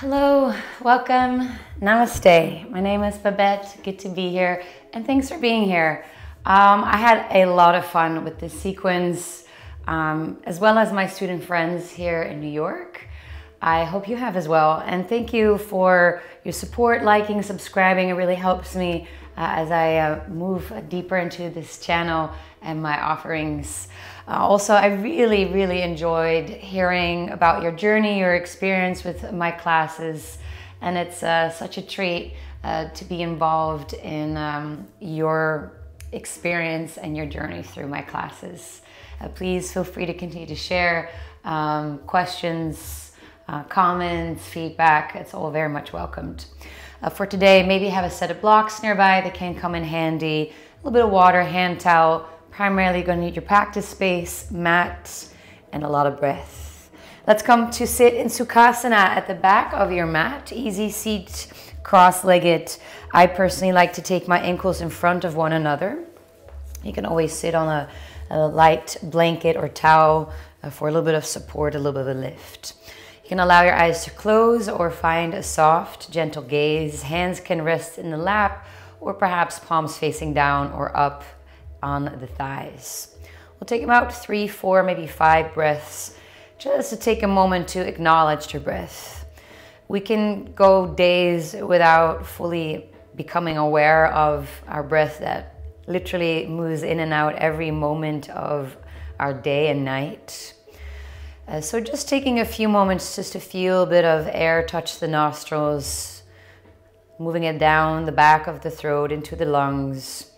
Hello, welcome, namaste. My name is Babette. Good to be here, and thanks for being here. Um, I had a lot of fun with this sequence, um, as well as my student friends here in New York. I hope you have as well, and thank you for your support, liking, subscribing. It really helps me uh, as I uh, move deeper into this channel and my offerings. Uh, also, I really, really enjoyed hearing about your journey, your experience with my classes, and it's uh, such a treat uh, to be involved in um, your experience and your journey through my classes. Uh, please feel free to continue to share um, questions, uh, comments, feedback. It's all very much welcomed. For today, maybe have a set of blocks nearby that can come in handy, a little bit of water, hand towel, primarily you're going to need your practice space, mat, and a lot of breath. Let's come to sit in Sukhasana at the back of your mat. Easy seat, cross-legged. I personally like to take my ankles in front of one another. You can always sit on a, a light blanket or towel uh, for a little bit of support, a little bit of a lift. You can allow your eyes to close or find a soft, gentle gaze. Hands can rest in the lap or perhaps palms facing down or up on the thighs. We'll take about three, four, maybe five breaths just to take a moment to acknowledge your breath. We can go days without fully becoming aware of our breath that literally moves in and out every moment of our day and night. Uh, so just taking a few moments just to feel a bit of air touch the nostrils, moving it down the back of the throat into the lungs,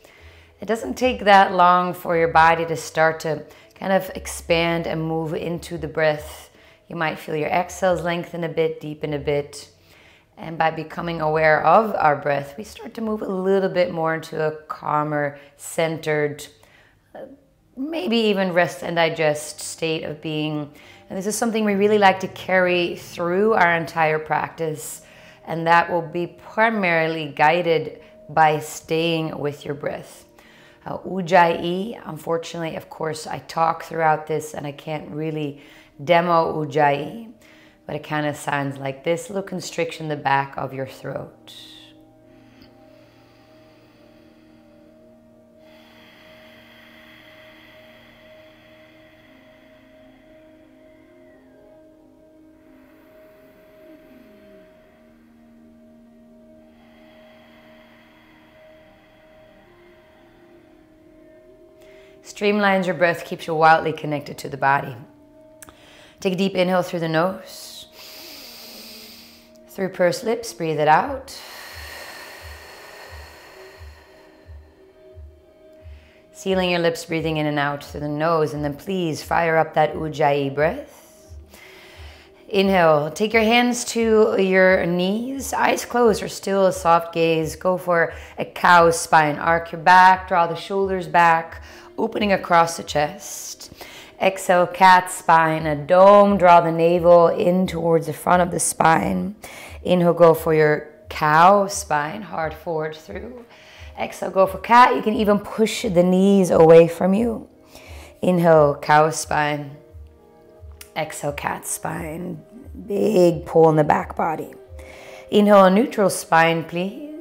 it doesn't take that long for your body to start to kind of expand and move into the breath. You might feel your exhales lengthen a bit, deepen a bit. And by becoming aware of our breath, we start to move a little bit more into a calmer, centered, maybe even rest and digest state of being. And this is something we really like to carry through our entire practice. And that will be primarily guided by staying with your breath uh, Ujjayi. Unfortunately, of course, I talk throughout this and I can't really demo Ujjayi, but it kind of sounds like this little constriction in the back of your throat. Streamlines your breath, keeps you wildly connected to the body. Take a deep inhale through the nose. Through pursed lips, breathe it out. Sealing your lips, breathing in and out through the nose. And then please fire up that Ujjayi breath. Inhale, take your hands to your knees, eyes closed or still a soft gaze. Go for a cow spine. Arc your back, draw the shoulders back, opening across the chest. Exhale, cat spine, a dome, draw the navel in towards the front of the spine. Inhale, go for your cow spine, hard forward through. Exhale, go for cat. You can even push the knees away from you. Inhale, cow spine. Exhale, cat spine. Big pull in the back body. Inhale, neutral spine, please.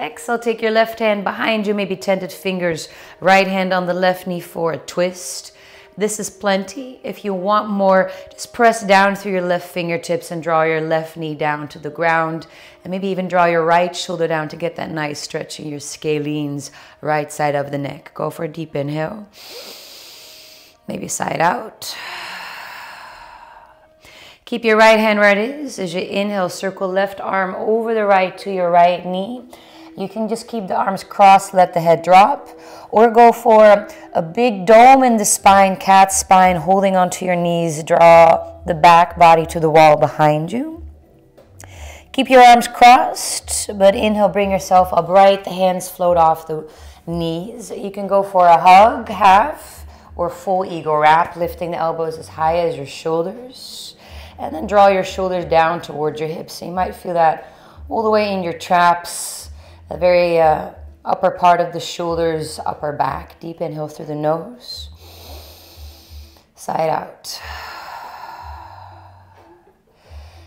Exhale, take your left hand behind you, maybe tented fingers, right hand on the left knee for a twist. This is plenty. If you want more, just press down through your left fingertips and draw your left knee down to the ground. And maybe even draw your right shoulder down to get that nice stretch in your scalenes, right side of the neck. Go for a deep inhale. Maybe side out. Keep your right hand where it is. As you inhale, circle left arm over the right to your right knee. You can just keep the arms crossed, let the head drop, or go for a big dome in the spine, cat spine, holding onto your knees. Draw the back body to the wall behind you. Keep your arms crossed, but inhale, bring yourself upright. The hands float off the knees. You can go for a hug, half, or full eagle wrap, lifting the elbows as high as your shoulders. And then draw your shoulders down towards your hips. So you might feel that all the way in your traps, the very uh, upper part of the shoulders, upper back. Deep inhale through the nose, side out.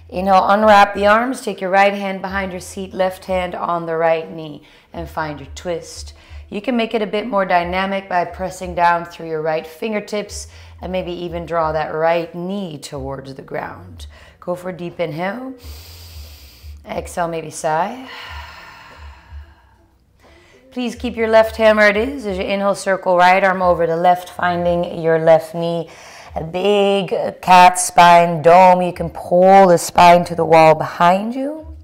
Inhale, unwrap the arms. Take your right hand behind your seat, left hand on the right knee, and find your twist. You can make it a bit more dynamic by pressing down through your right fingertips and maybe even draw that right knee towards the ground. Go for a deep inhale. Exhale, maybe sigh. Please keep your left hand where it is. As you inhale, circle right arm over the left, finding your left knee. A big cat spine dome. You can pull the spine to the wall behind you.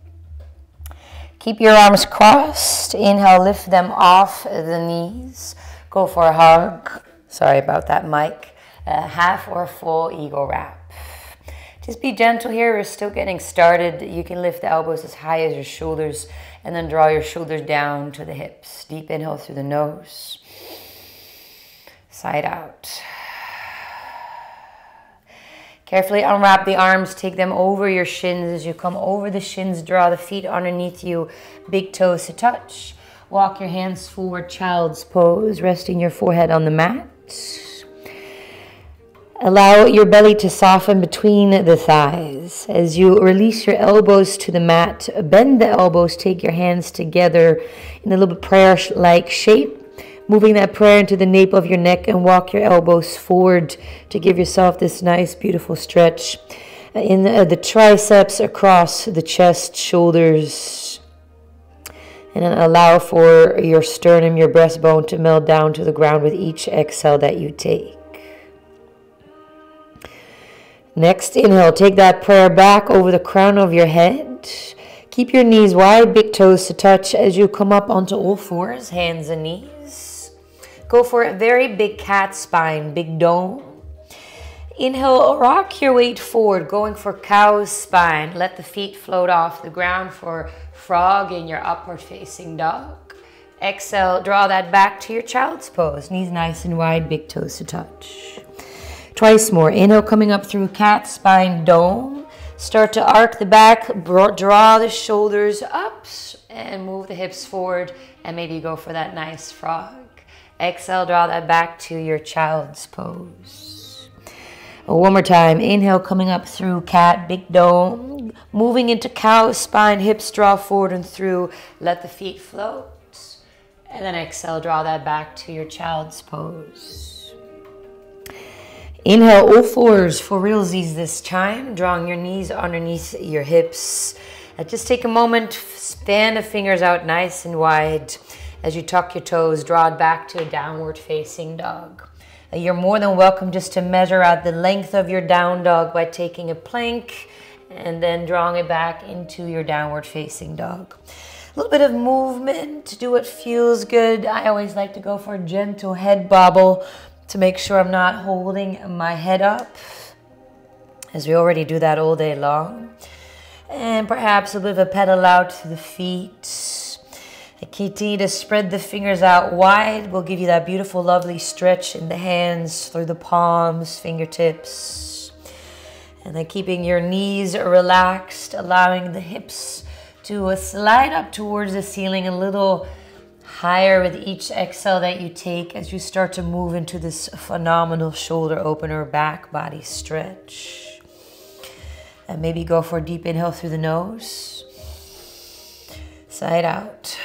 Keep your arms crossed. Inhale, lift them off the knees. Go for a hug. Sorry about that, Mike. A half or full eagle wrap. Just be gentle here. We're still getting started. You can lift the elbows as high as your shoulders and then draw your shoulders down to the hips. Deep inhale through the nose. Side out. Carefully unwrap the arms, take them over your shins. As you come over the shins, draw the feet underneath you, big toes to touch. Walk your hands forward, child's pose, resting your forehead on the mat. Allow your belly to soften between the thighs. As you release your elbows to the mat, bend the elbows, take your hands together in a little prayer like shape moving that prayer into the nape of your neck and walk your elbows forward to give yourself this nice, beautiful stretch in the, the triceps across the chest, shoulders. And then allow for your sternum, your breastbone to melt down to the ground with each exhale that you take. Next inhale, take that prayer back over the crown of your head. Keep your knees wide, big toes to touch as you come up onto all fours, hands and knees. Go for a very big cat spine, big dome. Inhale, rock your weight forward, going for cow's spine. Let the feet float off the ground for frog in your upward facing dog. Exhale, draw that back to your child's pose. Knees nice and wide, big toes to touch. Twice more. Inhale, coming up through cat spine dome. Start to arc the back, draw the shoulders up, and move the hips forward, and maybe go for that nice frog. Exhale, draw that back to your child's pose. One more time. Inhale, coming up through cat, big dome. Moving into cow, spine, hips draw forward and through. Let the feet float. And then exhale, draw that back to your child's pose. Inhale, all fours for realsies this time. Drawing your knees underneath your hips. And just take a moment, fan the fingers out nice and wide. As you tuck your toes, draw it back to a downward facing dog. Uh, you're more than welcome just to measure out the length of your down dog by taking a plank and then drawing it back into your downward facing dog. A little bit of movement to do what feels good. I always like to go for a gentle head bobble to make sure I'm not holding my head up as we already do that all day long. And perhaps a bit of a pedal out to the feet Continue to spread the fingers out wide. We'll give you that beautiful, lovely stretch in the hands, through the palms, fingertips. And then keeping your knees relaxed, allowing the hips to slide up towards the ceiling a little higher with each exhale that you take as you start to move into this phenomenal shoulder opener, back body stretch. And maybe go for a deep inhale through the nose, side out.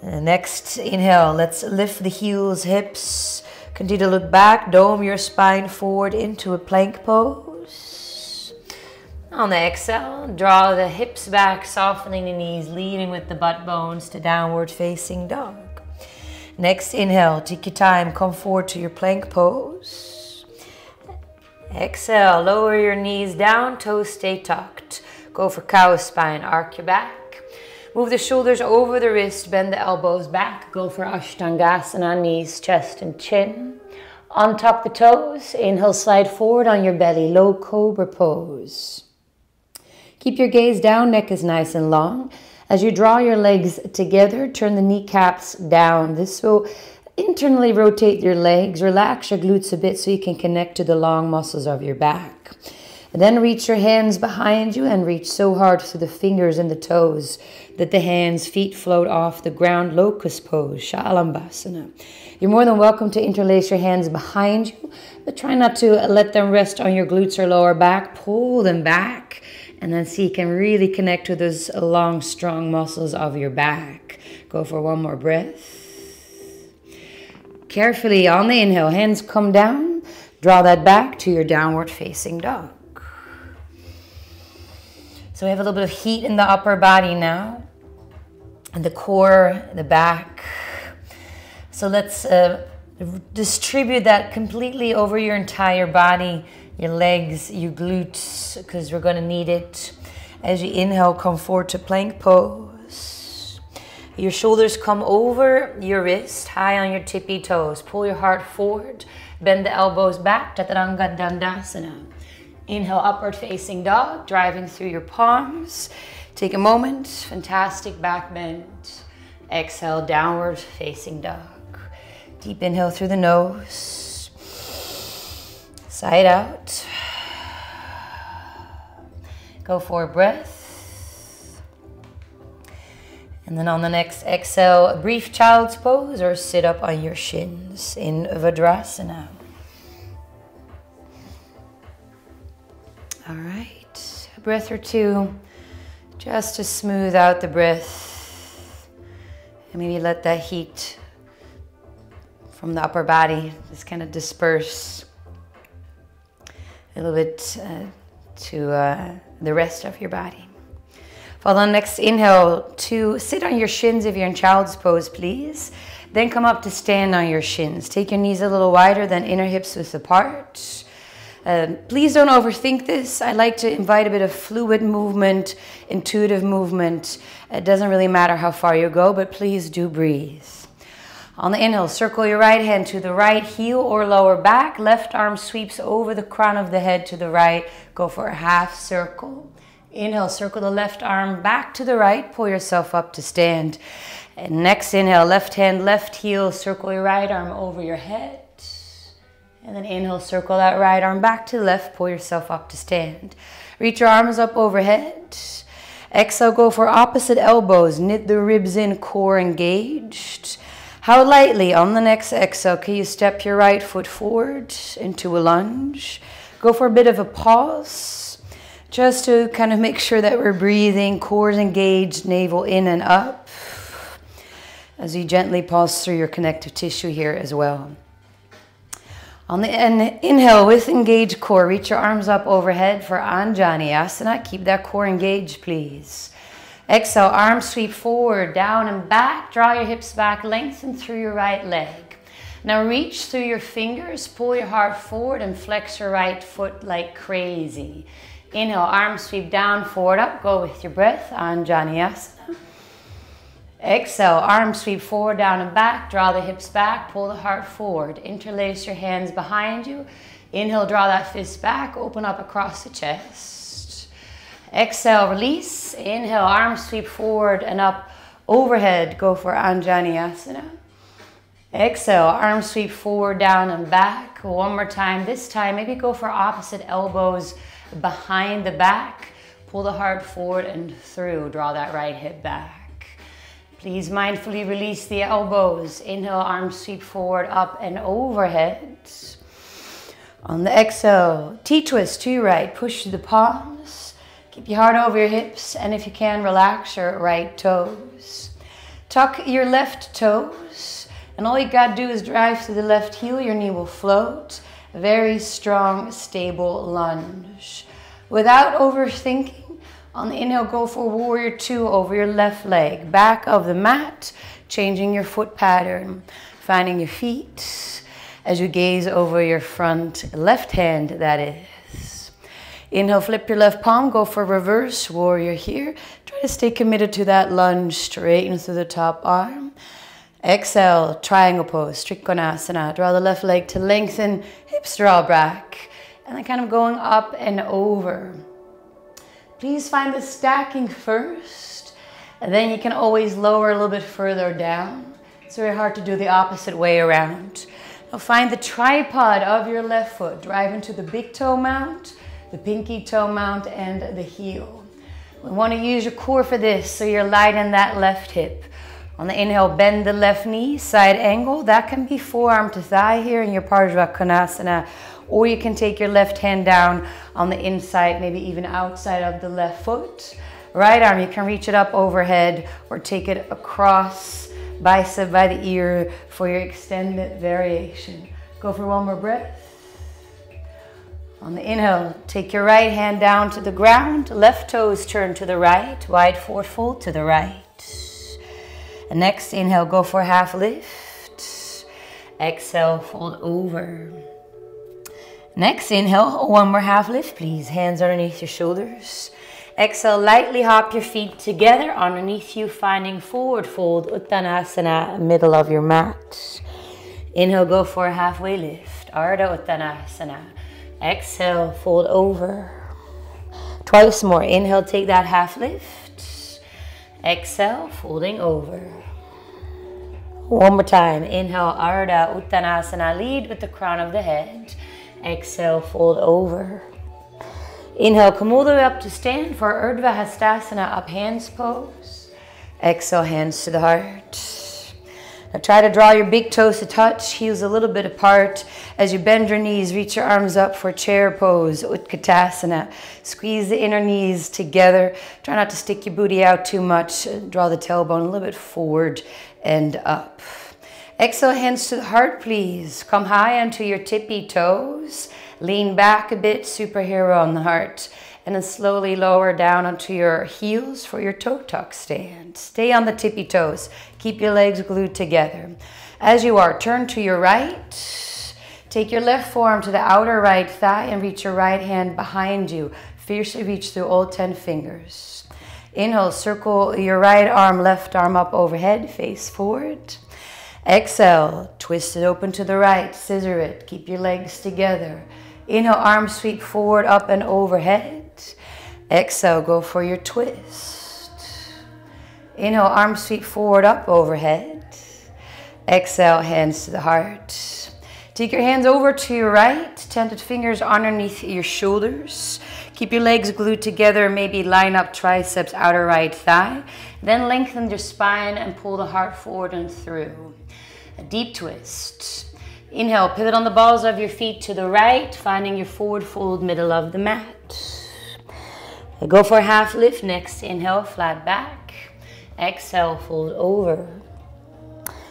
next inhale, let's lift the heels, hips. Continue to look back, dome your spine forward into a plank pose. On the exhale, draw the hips back, softening the knees, leading with the butt bones to downward facing dog. Next inhale, take your time, come forward to your plank pose. Exhale, lower your knees down, toes stay tucked. Go for cow spine, arc your back. Move the shoulders over the wrist, bend the elbows back. Go for Ashtangasana, knees, chest, and chin. Untuck the toes. Inhale, slide forward on your belly, low cobra pose. Keep your gaze down, neck is nice and long. As you draw your legs together, turn the kneecaps down. This will internally rotate your legs, relax your glutes a bit so you can connect to the long muscles of your back. Then reach your hands behind you and reach so hard through the fingers and the toes that the hands, feet float off the ground, locust pose, Shalabhasana. You're more than welcome to interlace your hands behind you. but try not to let them rest on your glutes or lower back. Pull them back and then see you can really connect to those long, strong muscles of your back. Go for one more breath. Carefully on the inhale, hands come down. Draw that back to your downward facing dog. So we have a little bit of heat in the upper body now, and the core, the back. So let's uh, distribute that completely over your entire body, your legs, your glutes, because we're going to need it. As you inhale, come forward to plank pose. Your shoulders come over your wrist, high on your tippy toes. Pull your heart forward, bend the elbows back, Chaturanga Dandasana. Inhale, upward facing dog, driving through your palms. Take a moment, fantastic back bend. Exhale, downward facing dog. Deep inhale through the nose. Side out. Go for a breath. And then on the next exhale, a brief child's pose or sit up on your shins in Vajrasana. All right, a breath or two just to smooth out the breath. And maybe let that heat from the upper body just kind of disperse a little bit uh, to uh, the rest of your body. Follow the next inhale to sit on your shins if you're in child's pose, please. Then come up to stand on your shins. Take your knees a little wider than inner hips width apart. Um, please don't overthink this. I like to invite a bit of fluid movement, intuitive movement. It doesn't really matter how far you go, but please do breathe. On the inhale, circle your right hand to the right heel or lower back. Left arm sweeps over the crown of the head to the right. Go for a half circle. Inhale, circle the left arm back to the right. Pull yourself up to stand. And next inhale, left hand, left heel. Circle your right arm over your head. And then inhale, circle that right arm back to the left, pull yourself up to stand. Reach your arms up overhead. Exhale, go for opposite elbows. Knit the ribs in, core engaged. How lightly on the next exhale can you step your right foot forward into a lunge? Go for a bit of a pause, just to kind of make sure that we're breathing, core engaged, navel in and up. As you gently pulse through your connective tissue here as well. On the inhale with engaged core, reach your arms up overhead for Anjaneyasana. Keep that core engaged, please. Exhale, arms sweep forward, down and back. Draw your hips back, lengthen through your right leg. Now reach through your fingers, pull your heart forward and flex your right foot like crazy. Inhale, arms sweep down, forward, up. Go with your breath, Anjaneyasana. Exhale, arms sweep forward, down and back. Draw the hips back, pull the heart forward. Interlace your hands behind you. Inhale, draw that fist back, open up across the chest. Exhale, release. Inhale, arms sweep forward and up overhead. Go for Anjaneyasana. Exhale, arms sweep forward, down and back. One more time. This time, maybe go for opposite elbows behind the back. Pull the heart forward and through. Draw that right hip back. Please mindfully release the elbows. Inhale, arms sweep forward, up and overhead. On the exhale, T-twist to your right. Push the palms. Keep your heart over your hips. And if you can, relax your right toes. Tuck your left toes. And all you got to do is drive to the left heel. Your knee will float. Very strong, stable lunge. Without overthinking, on the inhale, go for warrior two over your left leg. Back of the mat, changing your foot pattern. Finding your feet as you gaze over your front left hand, that is. Inhale, flip your left palm, go for reverse warrior here. Try to stay committed to that lunge, straighten through the top arm. Exhale, triangle pose, Trikonasana. Draw the left leg to lengthen, hips draw back. And then kind of going up and over. Please find the stacking first, and then you can always lower a little bit further down. It's very hard to do the opposite way around. Now find the tripod of your left foot. Drive into the big toe mount, the pinky toe mount, and the heel. We want to use your core for this, so you're light in that left hip. On the inhale, bend the left knee, side angle. That can be forearm to thigh here in your Konasana Or you can take your left hand down on the inside, maybe even outside of the left foot. Right arm, you can reach it up overhead or take it across bicep by the ear for your extended variation. Go for one more breath. On the inhale, take your right hand down to the ground, left toes turn to the right, wide forward fold to the right. And next inhale, go for half lift. Exhale, fold over. Next inhale, oh, one more half lift, please. Hands underneath your shoulders. Exhale, lightly hop your feet together underneath you, finding forward fold, Uttanasana, middle of your mat. Inhale, go for a halfway lift, Ardha Uttanasana. Exhale, fold over. Twice more. Inhale, take that half lift. Exhale, folding over. One more time. Inhale, Ardha Uttanasana. Lead with the crown of the head. Exhale, fold over. Inhale, come all the way up to stand for Urdhva Hastasana, up hands pose. Exhale, hands to the heart. Now try to draw your big toes to touch, heels a little bit apart. As you bend your knees, reach your arms up for chair pose, Utkatasana. Squeeze the inner knees together. Try not to stick your booty out too much. Draw the tailbone a little bit forward and up. Exhale, hands to the heart, please. Come high onto your tippy toes. Lean back a bit, superhero on the heart. And then slowly lower down onto your heels for your toe tuck stand. Stay on the tippy toes. Keep your legs glued together. As you are, turn to your right. Take your left forearm to the outer right thigh and reach your right hand behind you. Fiercely reach through all 10 fingers. Inhale, circle your right arm, left arm up overhead, face forward. Exhale, twist it open to the right, scissor it, keep your legs together. Inhale, arms sweep forward, up and overhead. Exhale, go for your twist. Inhale, arms sweep forward, up, overhead. Exhale, hands to the heart. Take your hands over to your right, tented fingers underneath your shoulders. Keep your legs glued together, maybe line up triceps, outer right thigh. Then lengthen your spine and pull the heart forward and through. A deep twist. Inhale, pivot on the balls of your feet to the right, finding your forward fold middle of the mat. Go for a half lift. Next, inhale, flat back. Exhale, fold over.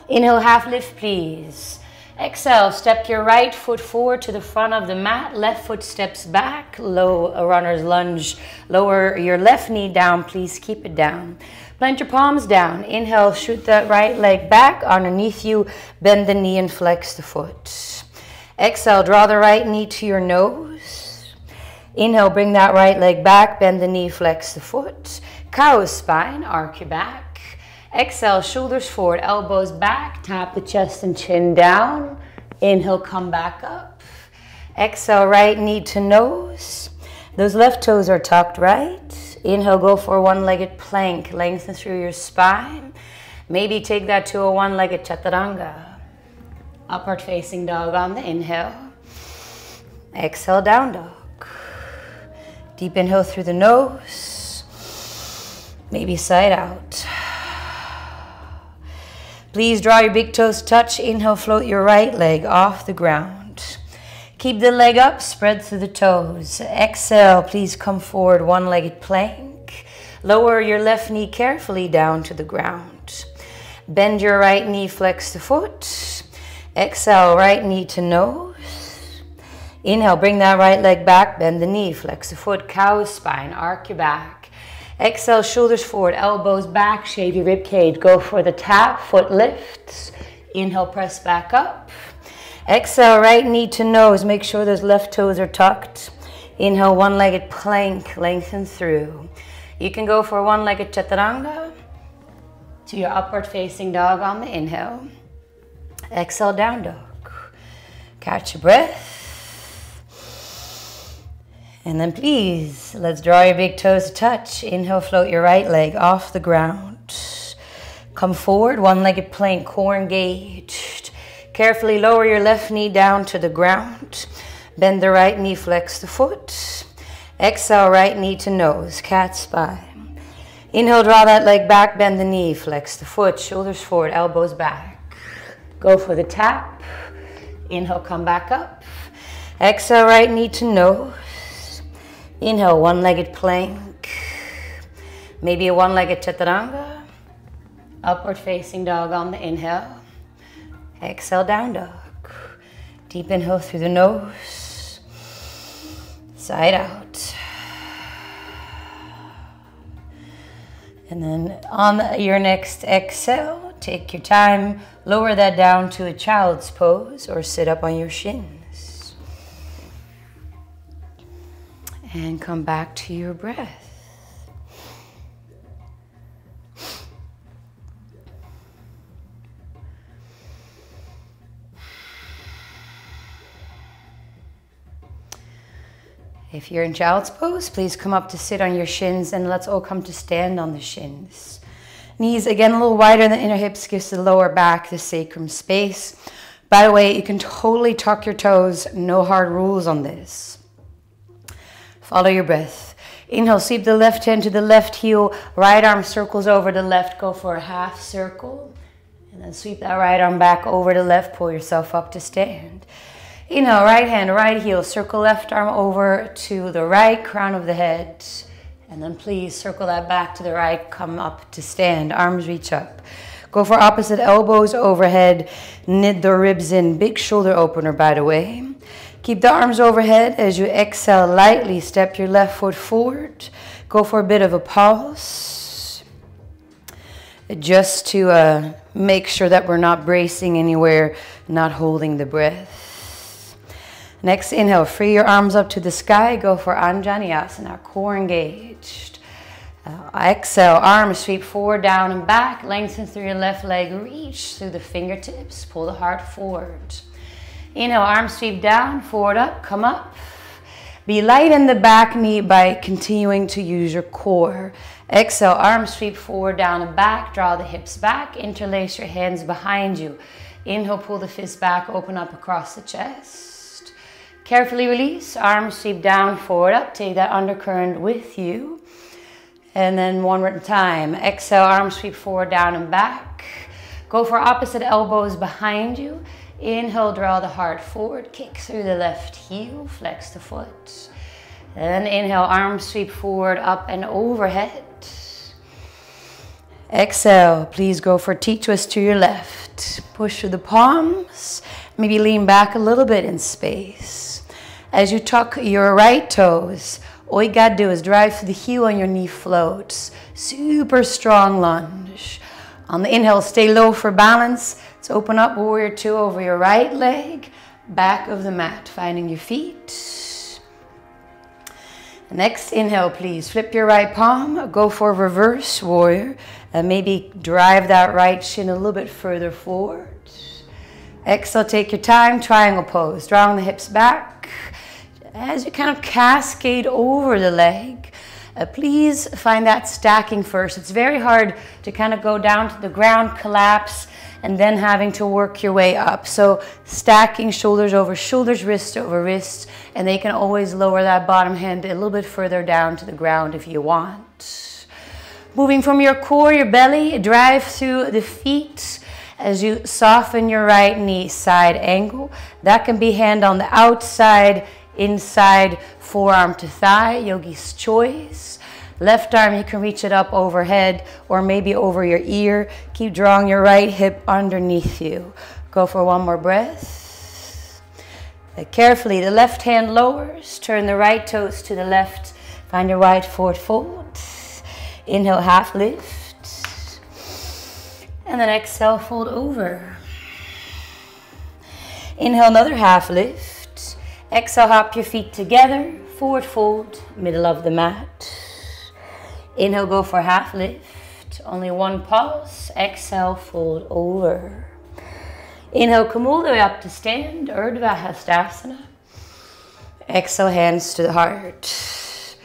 Inhale, half lift, please. Exhale, step your right foot forward to the front of the mat. Left foot steps back. Low runner's lunge. Lower your left knee down. Please keep it down. Plant your palms down. Inhale, shoot that right leg back underneath you. Bend the knee and flex the foot. Exhale, draw the right knee to your nose. Inhale, bring that right leg back. Bend the knee, flex the foot. Cow spine, arc your back. Exhale, shoulders forward, elbows back. Tap the chest and chin down. Inhale, come back up. Exhale, right knee to nose. Those left toes are tucked right. Inhale, go for a one-legged plank. Lengthen through your spine. Maybe take that to a one-legged chaturanga. Upward facing dog on the inhale. Exhale, down dog. Deep inhale through the nose. Maybe side out. Please draw your big toes touch. Inhale, float your right leg off the ground. Keep the leg up, spread through the toes. Exhale, please come forward, one-legged plank. Lower your left knee carefully down to the ground. Bend your right knee, flex the foot. Exhale, right knee to nose. Inhale, bring that right leg back, bend the knee, flex the foot, cow spine, arc your back. Exhale, shoulders forward, elbows back, shave your rib cage. Go for the tap, foot lifts. Inhale, press back up. Exhale, right knee to nose. Make sure those left toes are tucked. Inhale, one-legged plank, lengthen through. You can go for one-legged chaturanga to your upward facing dog on the inhale. Exhale, down dog. Catch your breath. And then please, let's draw your big toes to touch. Inhale, float your right leg off the ground. Come forward, one-legged plank, core engaged. Carefully lower your left knee down to the ground. Bend the right knee, flex the foot. Exhale, right knee to nose, cat spine. Inhale, draw that leg back, bend the knee, flex the foot, shoulders forward, elbows back. Go for the tap. Inhale, come back up. Exhale, right knee to nose. Inhale, one-legged plank. Maybe a one-legged chaturanga. Upward facing dog on the inhale. Exhale, down dog. Deep inhale through the nose. Side out. And then on your next exhale, take your time, lower that down to a child's pose or sit up on your shins. And come back to your breath. If you're in child's pose, please come up to sit on your shins and let's all come to stand on the shins. Knees again a little wider than inner hips gives the lower back the sacrum space. By the way, you can totally tuck your toes, no hard rules on this. Follow your breath. Inhale, sweep the left hand to the left heel, right arm circles over the left, go for a half circle. And then sweep that right arm back over the left, pull yourself up to stand. Inhale, right hand, right heel, circle left arm over to the right crown of the head. And then please circle that back to the right, come up to stand, arms reach up. Go for opposite elbows overhead, knit the ribs in, big shoulder opener by the way. Keep the arms overhead as you exhale lightly, step your left foot forward. Go for a bit of a pause. Just to uh, make sure that we're not bracing anywhere, not holding the breath. Next inhale, free your arms up to the sky. Go for Anjaneyasana, core engaged. Uh, exhale, arms sweep forward, down and back. Lengthen through your left leg. Reach through the fingertips. Pull the heart forward. Inhale, arms sweep down, forward up, come up. Be light in the back knee by continuing to use your core. Exhale, arms sweep forward, down and back. Draw the hips back. Interlace your hands behind you. Inhale, pull the fist back, open up across the chest. Carefully release, arms sweep down, forward up. Take that undercurrent with you. And then one more time. Exhale, arms sweep forward, down and back. Go for opposite elbows behind you. Inhale, draw the heart forward. Kick through the left heel, flex the foot. And then inhale, arms sweep forward, up and overhead. Exhale, please go for T-twist to your left. Push through the palms. Maybe lean back a little bit in space. As you tuck your right toes, all you gotta do is drive to the heel and your knee floats. Super strong lunge. On the inhale, stay low for balance. Let's open up warrior two over your right leg, back of the mat, finding your feet. Next inhale, please. Flip your right palm, go for reverse warrior, and maybe drive that right shin a little bit further forward. Exhale, take your time, triangle pose. Drawing the hips back, as you kind of cascade over the leg, uh, please find that stacking first. It's very hard to kind of go down to the ground, collapse, and then having to work your way up. So stacking shoulders over shoulders, wrist over wrist, and they can always lower that bottom hand a little bit further down to the ground if you want. Moving from your core, your belly, drive through the feet as you soften your right knee, side angle. That can be hand on the outside, inside forearm to thigh, yogi's choice. Left arm, you can reach it up overhead or maybe over your ear. Keep drawing your right hip underneath you. Go for one more breath. Carefully, the left hand lowers. Turn the right toes to the left. Find your right foot forward. Inhale, half lift. And then exhale, fold over. Inhale, another half lift. Exhale, hop your feet together, forward fold, middle of the mat. Inhale, go for half lift, only one pause. Exhale, fold over. Inhale, come all the way up to stand, Urdhva Hastasana. Exhale, hands to the heart.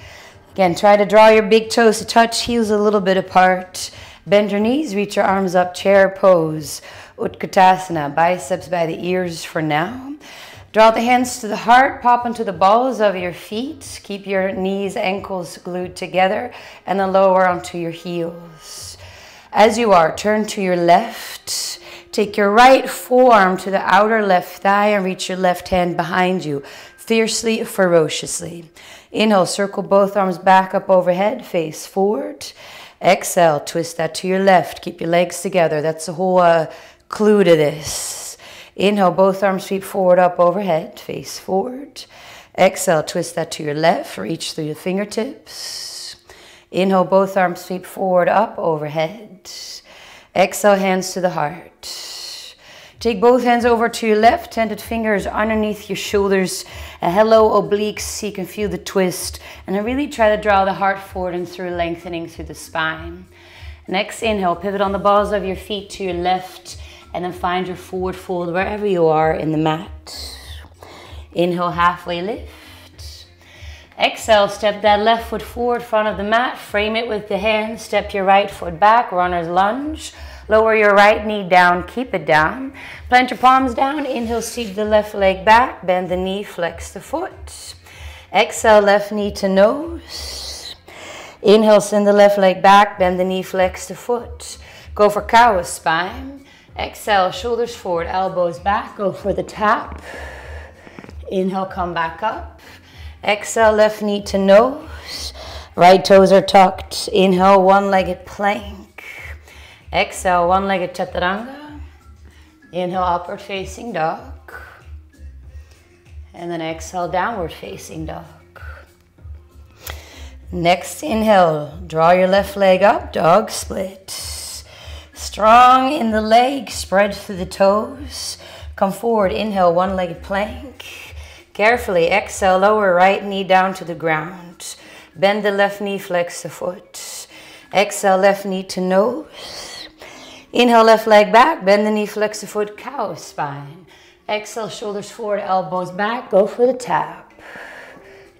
Again, try to draw your big toes to touch, heels a little bit apart. Bend your knees, reach your arms up, chair pose. Utkatasana, biceps by the ears for now. Draw the hands to the heart, pop into the balls of your feet. Keep your knees, ankles glued together, and then lower onto your heels. As you are, turn to your left. Take your right forearm to the outer left thigh and reach your left hand behind you. fiercely, ferociously. Inhale, circle both arms back up overhead, face forward. Exhale, twist that to your left. Keep your legs together. That's the whole uh, clue to this. Inhale, both arms sweep forward, up overhead, face forward. Exhale, twist that to your left. Reach through your fingertips. Inhale, both arms sweep forward, up overhead. Exhale, hands to the heart. Take both hands over to your left, handed fingers underneath your shoulders. A hello obliques so you can feel the twist. And then really try to draw the heart forward and through lengthening through the spine. Next inhale, pivot on the balls of your feet to your left and then find your forward fold wherever you are in the mat. Inhale, halfway lift. Exhale, step that left foot forward, front of the mat. Frame it with the hands. Step your right foot back, runner's lunge. Lower your right knee down, keep it down. Plant your palms down, inhale, seat the left leg back, bend the knee, flex the foot. Exhale, left knee to nose. Inhale, send the left leg back, bend the knee, flex the foot. Go for cow spine. Exhale, shoulders forward, elbows back, go for the tap. Inhale, come back up. Exhale, left knee to nose. Right toes are tucked. Inhale, one-legged plank. Exhale, one-legged chaturanga. Inhale, upward facing dog. And then exhale, downward facing dog. Next inhale, draw your left leg up, dog split. Strong in the leg, spread through the toes. Come forward, inhale, one-legged plank. Carefully exhale, lower right knee down to the ground. Bend the left knee, flex the foot. Exhale, left knee to nose. Inhale, left leg back, bend the knee, flex the foot, cow spine. Exhale, shoulders forward, elbows back, go for the tap.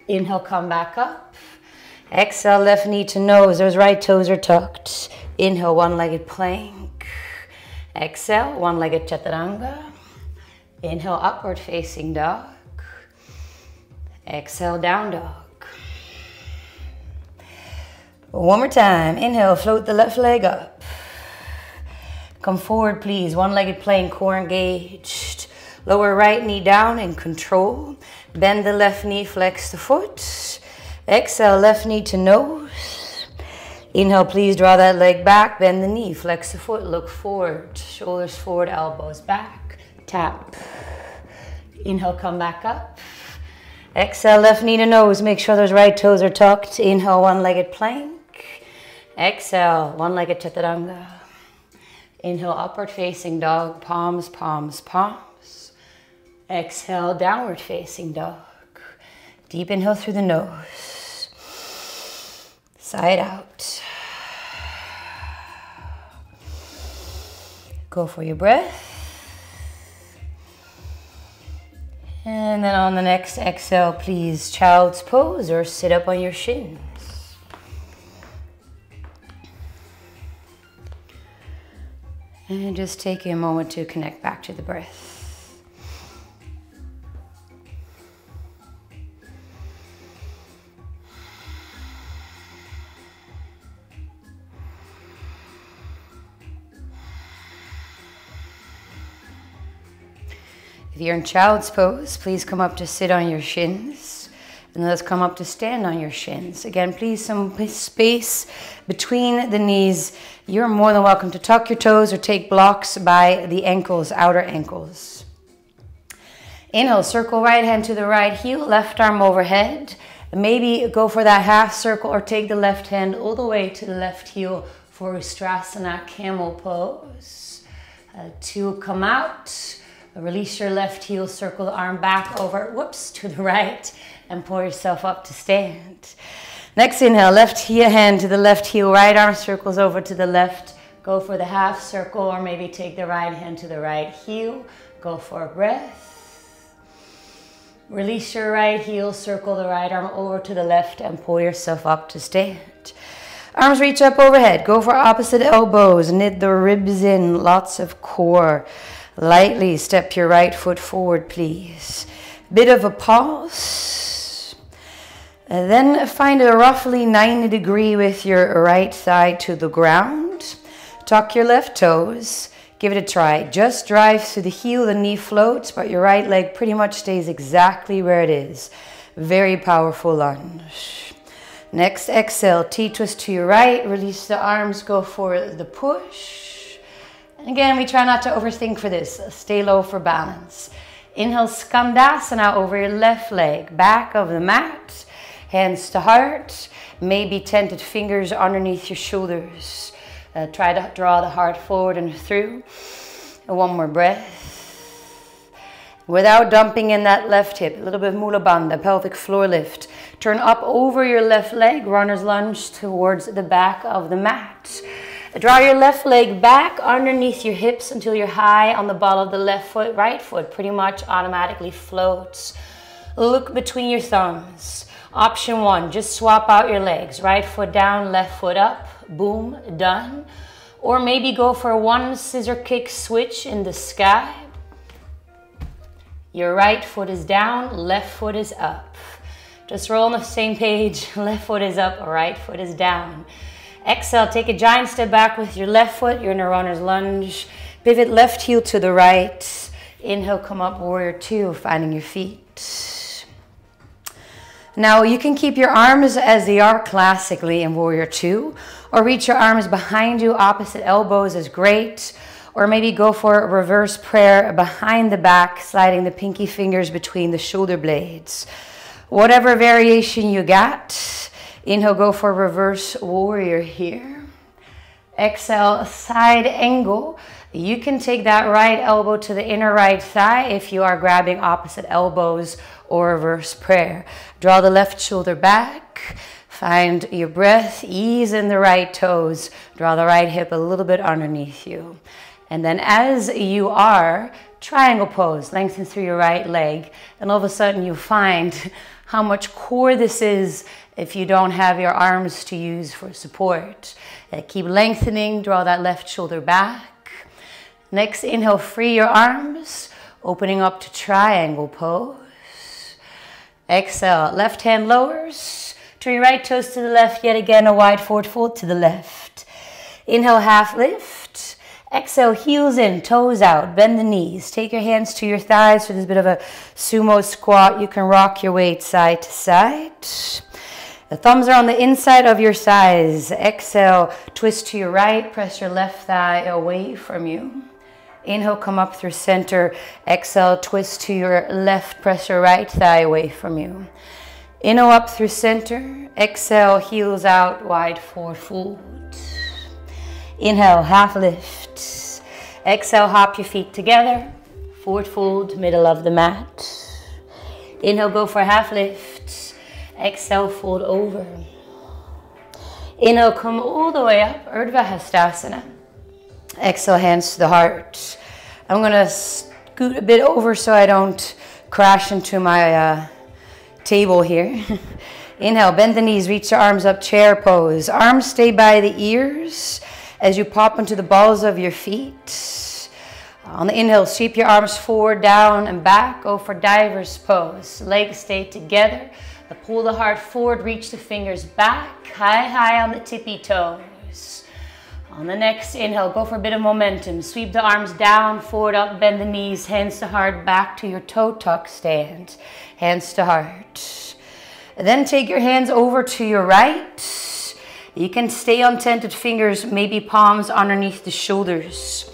Inhale, come back up. Exhale, left knee to nose, those right toes are tucked. Inhale, one-legged plank. Exhale, one-legged chaturanga. Inhale, upward facing dog. Exhale, down dog. One more time. Inhale, float the left leg up. Come forward, please. One-legged plank, core engaged. Lower right knee down in control. Bend the left knee, flex the foot. Exhale, left knee to nose. Inhale, please draw that leg back. Bend the knee, flex the foot, look forward. Shoulders forward, elbows back. Tap. Inhale, come back up. Exhale, left knee to nose. Make sure those right toes are tucked. Inhale, one-legged plank. Exhale, one-legged chaturanga. Inhale, upward facing dog, palms, palms, palms. Exhale, downward facing dog. Deep inhale through the nose. Side out. Go for your breath. And then on the next exhale, please child's pose or sit up on your shins. And just take a moment to connect back to the breath. If you're in child's pose, please come up to sit on your shins. And let's come up to stand on your shins. Again, please some space between the knees. You're more than welcome to tuck your toes or take blocks by the ankles, outer ankles. Inhale, circle right hand to the right heel, left arm overhead. Maybe go for that half circle or take the left hand all the way to the left heel for Ustrasana camel pose. Uh, to come out, release your left heel, circle the arm back over, whoops, to the right and pull yourself up to stand. Next inhale, left heel hand to the left heel, right arm circles over to the left. Go for the half circle or maybe take the right hand to the right heel. Go for a breath. Release your right heel, circle the right arm over to the left and pull yourself up to stand. Arms reach up overhead. Go for opposite elbows. Knit the ribs in. Lots of core. Lightly step your right foot forward, please. Bit of a pause. And then find a roughly 90 degree with your right thigh to the ground. Tuck your left toes. Give it a try. Just drive through the heel, the knee floats, but your right leg pretty much stays exactly where it is. Very powerful lunge. Next, exhale, T-twist to your right, release the arms, go for the push. Again, we try not to overthink for this. Stay low for balance. Inhale, Skandasana over your left leg, back of the mat, hands to heart, maybe tented fingers underneath your shoulders. Uh, try to draw the heart forward and through. One more breath. Without dumping in that left hip, a little bit of Mula Bandha, pelvic floor lift. Turn up over your left leg, runner's lunge towards the back of the mat. Draw your left leg back underneath your hips until you're high on the ball of the left foot. Right foot pretty much automatically floats. Look between your thumbs. Option one, just swap out your legs. Right foot down, left foot up. Boom, done. Or maybe go for one scissor kick switch in the sky. Your right foot is down, left foot is up. Just roll on the same page. Left foot is up, right foot is down. Exhale, take a giant step back with your left foot. You're in a runner's lunge. Pivot left heel to the right. Inhale, come up, warrior two, finding your feet. Now you can keep your arms as they are classically in warrior two, or reach your arms behind you, opposite elbows is great. Or maybe go for a reverse prayer behind the back, sliding the pinky fingers between the shoulder blades. Whatever variation you got, Inhale, go for reverse warrior here. Exhale, side angle. You can take that right elbow to the inner right thigh if you are grabbing opposite elbows or reverse prayer. Draw the left shoulder back. Find your breath, ease in the right toes. Draw the right hip a little bit underneath you. And then as you are, triangle pose, lengthen through your right leg. And all of a sudden you find how much core this is if you don't have your arms to use for support. Uh, keep lengthening, draw that left shoulder back. Next, inhale, free your arms, opening up to triangle pose. Exhale, left hand lowers, turn your right toes to the left, yet again a wide forward fold to the left. Inhale, half lift. Exhale, heels in, toes out, bend the knees. Take your hands to your thighs for this bit of a sumo squat. You can rock your weight side to side. The thumbs are on the inside of your thighs. Exhale, twist to your right, press your left thigh away from you. Inhale, come up through center. Exhale, twist to your left, press your right thigh away from you. Inhale up through center. Exhale, heels out, wide forward fold. Inhale, half lift. Exhale, hop your feet together. Forward fold, middle of the mat. Inhale, go for half lift. Exhale, fold over. Inhale, come all the way up, Urdhva Hastasana. Exhale, hands to the heart. I'm gonna scoot a bit over so I don't crash into my uh, table here. Inhale, bend the knees, reach your arms up, chair pose. Arms stay by the ears as you pop into the balls of your feet. On the inhale, sweep your arms forward, down, and back. Go for diver's pose. Legs stay together. Pull the heart forward, reach the fingers back, high, high on the tippy toes. On the next inhale, go for a bit of momentum. Sweep the arms down, forward, up, bend the knees, hands to heart, back to your toe tuck stand. Hands to heart. And then take your hands over to your right. You can stay on tented fingers, maybe palms underneath the shoulders.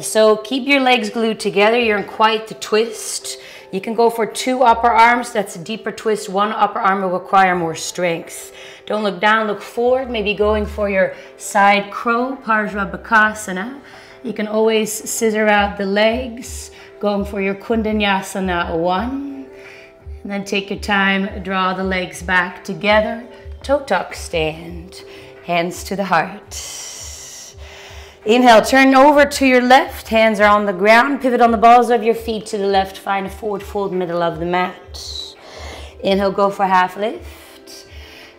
So keep your legs glued together. You're in quite the twist. You can go for two upper arms. That's a deeper twist. One upper arm will require more strength. Don't look down, look forward. Maybe going for your side crow, Parshva You can always scissor out the legs. Going for your Koundinyasana one. And then take your time, draw the legs back together. Toe tuck stand. Hands to the heart. Inhale, turn over to your left. Hands are on the ground. Pivot on the balls of your feet to the left. Find a forward fold, middle of the mat. Inhale, go for half lift.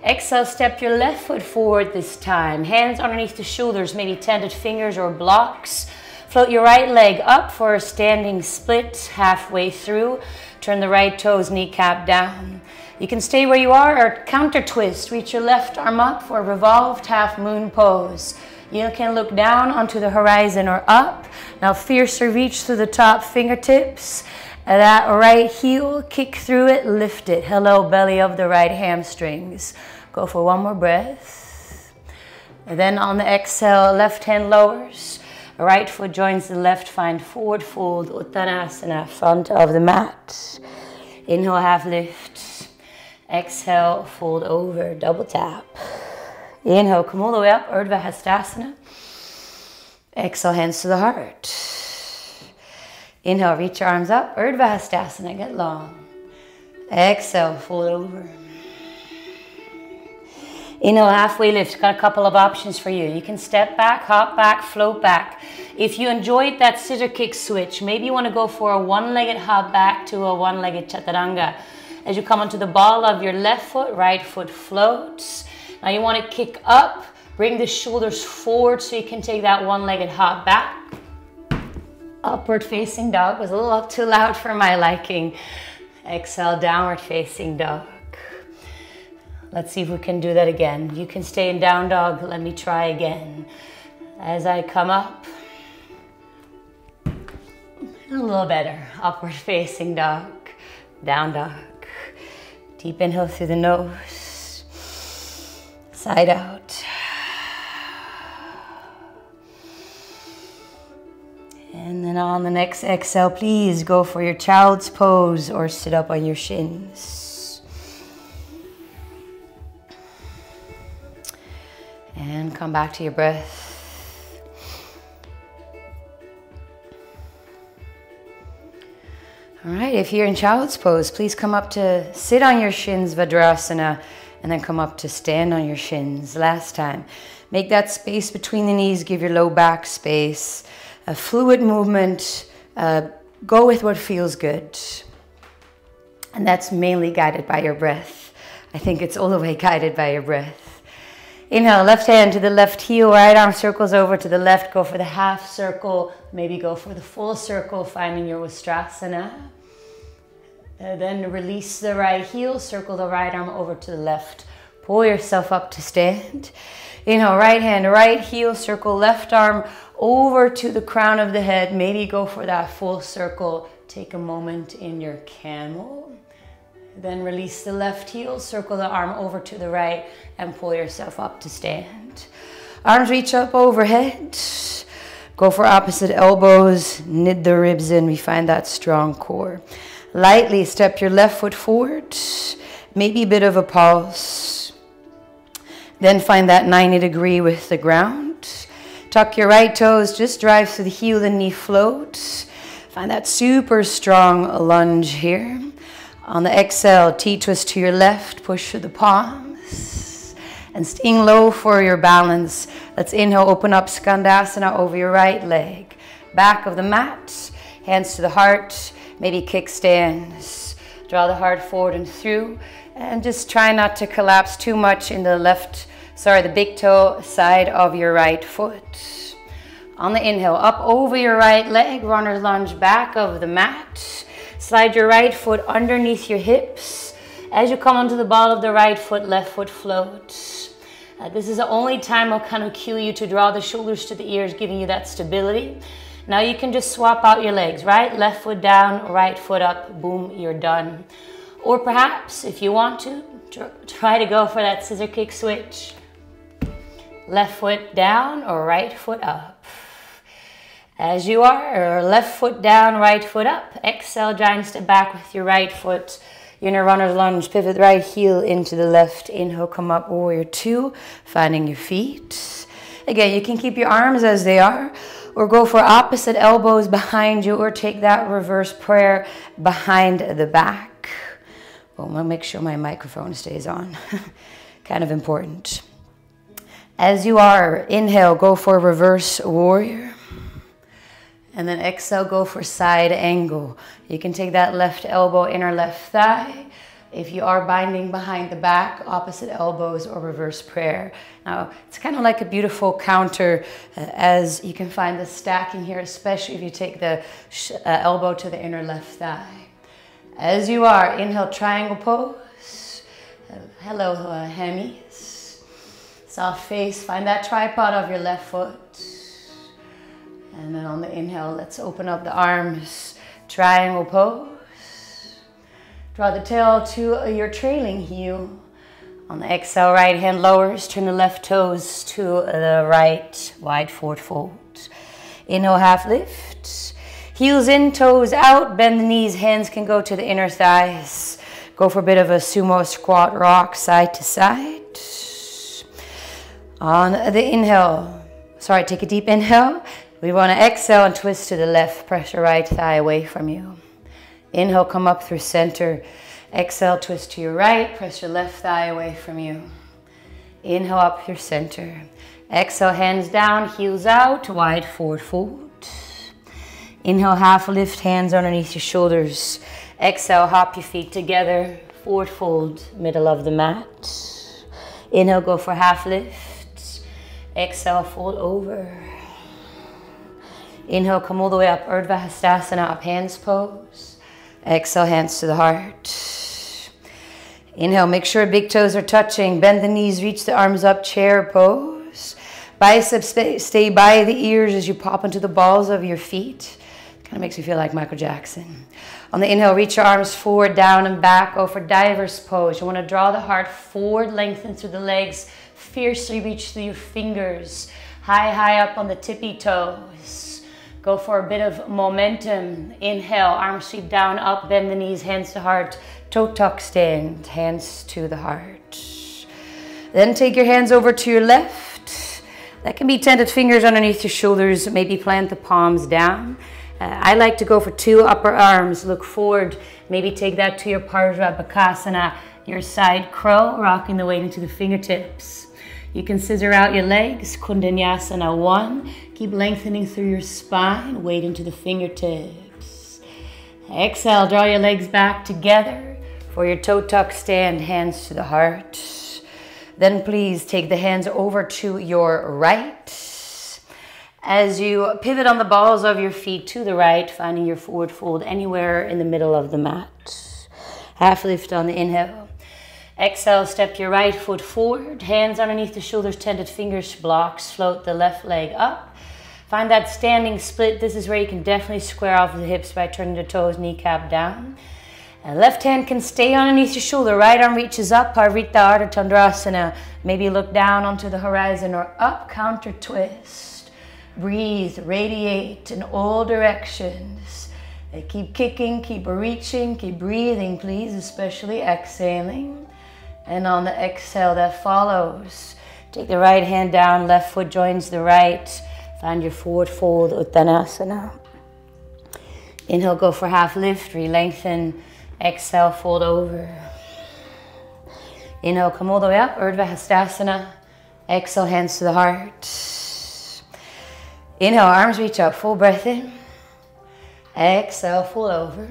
Exhale, step your left foot forward this time. Hands underneath the shoulders, maybe tented fingers or blocks. Float your right leg up for a standing split halfway through. Turn the right toes, kneecap down. You can stay where you are or counter twist. Reach your left arm up for a revolved half moon pose. You can look down onto the horizon or up. Now fiercer reach through the top fingertips. That right heel, kick through it, lift it. Hello, belly of the right hamstrings. Go for one more breath. And then on the exhale, left hand lowers. Right foot joins the left, find forward fold, Uttanasana, front of the mat. Inhale, half lift. Exhale, fold over, double tap. Inhale, come all the way up, Urdhva Hastasana. Exhale, hands to the heart. Inhale, reach your arms up, Urdhva Hastasana, get long. Exhale, fold over. Inhale, halfway lift. Got a couple of options for you. You can step back, hop back, float back. If you enjoyed that scissor kick switch, maybe you want to go for a one-legged hop back to a one-legged chaturanga. As you come onto the ball of your left foot, right foot floats. Now you want to kick up, bring the shoulders forward so you can take that one-legged hop back. Upward facing dog was a little too loud for my liking. Exhale, downward facing dog. Let's see if we can do that again. You can stay in down dog. Let me try again. As I come up, a little better. Upward facing dog, down dog. Deep inhale through the nose, side out. And then on the next exhale, please go for your child's pose or sit up on your shins. And come back to your breath. All right, if you're in child's pose, please come up to sit on your shins, Vajrasana, and then come up to stand on your shins. Last time. Make that space between the knees, give your low back space. A fluid movement, uh, go with what feels good. And that's mainly guided by your breath. I think it's all the way guided by your breath. Inhale, left hand to the left heel, right arm circles over to the left. Go for the half circle, maybe go for the full circle, finding your Ustrasana. And then release the right heel, circle the right arm over to the left. Pull yourself up to stand. Inhale, right hand, right heel, circle left arm over to the crown of the head. Maybe go for that full circle. Take a moment in your camel. Then release the left heel, circle the arm over to the right and pull yourself up to stand. Arms reach up overhead. Go for opposite elbows, knit the ribs in. We find that strong core. Lightly step your left foot forward, maybe a bit of a pause. Then find that 90 degree with the ground. Tuck your right toes, just drive through the heel and knee float. Find that super strong lunge here. On the exhale, T-twist to your left, push through the palms. And staying low for your balance. Let's inhale, open up Skandasana over your right leg. Back of the mat, hands to the heart, maybe kickstands. Draw the heart forward and through. And just try not to collapse too much in the left, sorry, the big toe side of your right foot. On the inhale, up over your right leg, runner's lunge back of the mat. Slide your right foot underneath your hips. As you come onto the ball of the right foot, left foot floats. Uh, this is the only time I'll kind of cue you to draw the shoulders to the ears, giving you that stability. Now you can just swap out your legs, right? Left foot down, right foot up, boom, you're done. Or perhaps, if you want to, try to go for that scissor kick switch. Left foot down or right foot up. As you are, left foot down, right foot up. Exhale, giant step back with your right foot. You're in a runner's lunge. Pivot right heel into the left. Inhale, come up, warrior two. Finding your feet. Again, you can keep your arms as they are or go for opposite elbows behind you or take that reverse prayer behind the back. Well, I'm gonna make sure my microphone stays on. kind of important. As you are, inhale, go for reverse warrior. And then exhale, go for side angle. You can take that left elbow, inner left thigh. If you are binding behind the back, opposite elbows or reverse prayer. Now, it's kind of like a beautiful counter uh, as you can find the stacking here, especially if you take the uh, elbow to the inner left thigh. As you are, inhale, triangle pose. Uh, hello, uh, hammies. Soft face, find that tripod of your left foot. And then on the inhale, let's open up the arms, triangle pose. Draw the tail to your trailing heel. On the exhale, right hand lowers, turn the left toes to the right, wide forward fold. Inhale, half lift. Heels in, toes out, bend the knees, hands can go to the inner thighs. Go for a bit of a sumo squat rock, side to side. On the inhale, sorry, take a deep inhale. We want to exhale and twist to the left, press your right thigh away from you. Inhale, come up through center. Exhale, twist to your right, press your left thigh away from you. Inhale up your center. Exhale, hands down, heels out, wide forward fold. Inhale, half lift, hands underneath your shoulders. Exhale, hop your feet together, forward fold, middle of the mat. Inhale, go for half lift. Exhale, fold over. Inhale, come all the way up, Urdhva Hastasana, up hands pose. Exhale, hands to the heart. Inhale, make sure big toes are touching. Bend the knees, reach the arms up, chair pose. Biceps stay by the ears as you pop into the balls of your feet. Kind of makes me feel like Michael Jackson. On the inhale, reach your arms forward, down, and back. Go for diver's pose. You want to draw the heart forward, lengthen through the legs, fiercely reach through your fingers, high, high up on the tippy toes. Go for a bit of momentum. Inhale, arms sweep down, up, bend the knees, hands to heart, toe tuck stand, hands to the heart. Then take your hands over to your left. That can be tented fingers underneath your shoulders, maybe plant the palms down. Uh, I like to go for two upper arms, look forward, maybe take that to your Parshva your side crow, rocking the weight into the fingertips. You can scissor out your legs, Koundinyasana one. Keep lengthening through your spine, weight into the fingertips. Exhale, draw your legs back together for your toe tuck stand, hands to the heart. Then please take the hands over to your right. As you pivot on the balls of your feet to the right, finding your forward fold anywhere in the middle of the mat. Half lift on the inhale. Exhale, step your right foot forward, hands underneath the shoulders, tented fingers blocks, float the left leg up. Find that standing split. This is where you can definitely square off the hips by turning the toes, kneecap down. And left hand can stay underneath your shoulder. Right arm reaches up, Parivrtta Ardha Chandrasana. Maybe look down onto the horizon or up, counter twist. Breathe, radiate in all directions. Keep kicking, keep reaching, keep breathing, please, especially exhaling. And on the exhale that follows, take the right hand down, left foot joins the right. Find your forward fold, Uttanasana. Inhale, go for half lift, re-lengthen. Exhale, fold over. Inhale, come all the way up, Urdhva Hastasana. Exhale, hands to the heart. Inhale, arms reach up, full breath in. Exhale, fold over.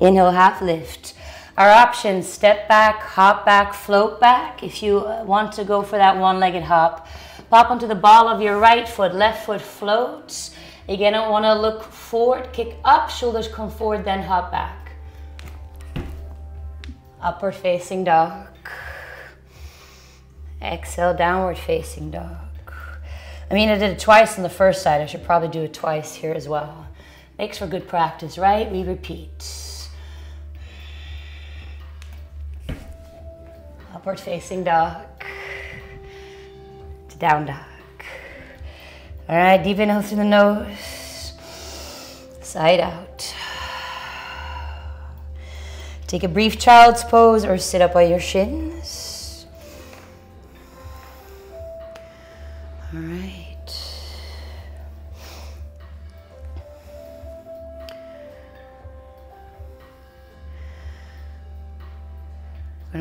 Inhale, half lift. Our options, step back, hop back, float back. If you uh, want to go for that one-legged hop, pop onto the ball of your right foot, left foot floats. Again, I want to look forward, kick up, shoulders come forward, then hop back. Upward facing dog. Exhale, downward facing dog. I mean, I did it twice on the first side. I should probably do it twice here as well. Makes for good practice, right? We repeat. Upward facing dog to down dog. All right, deep inhale through the nose, side out. Take a brief child's pose or sit up on your shins.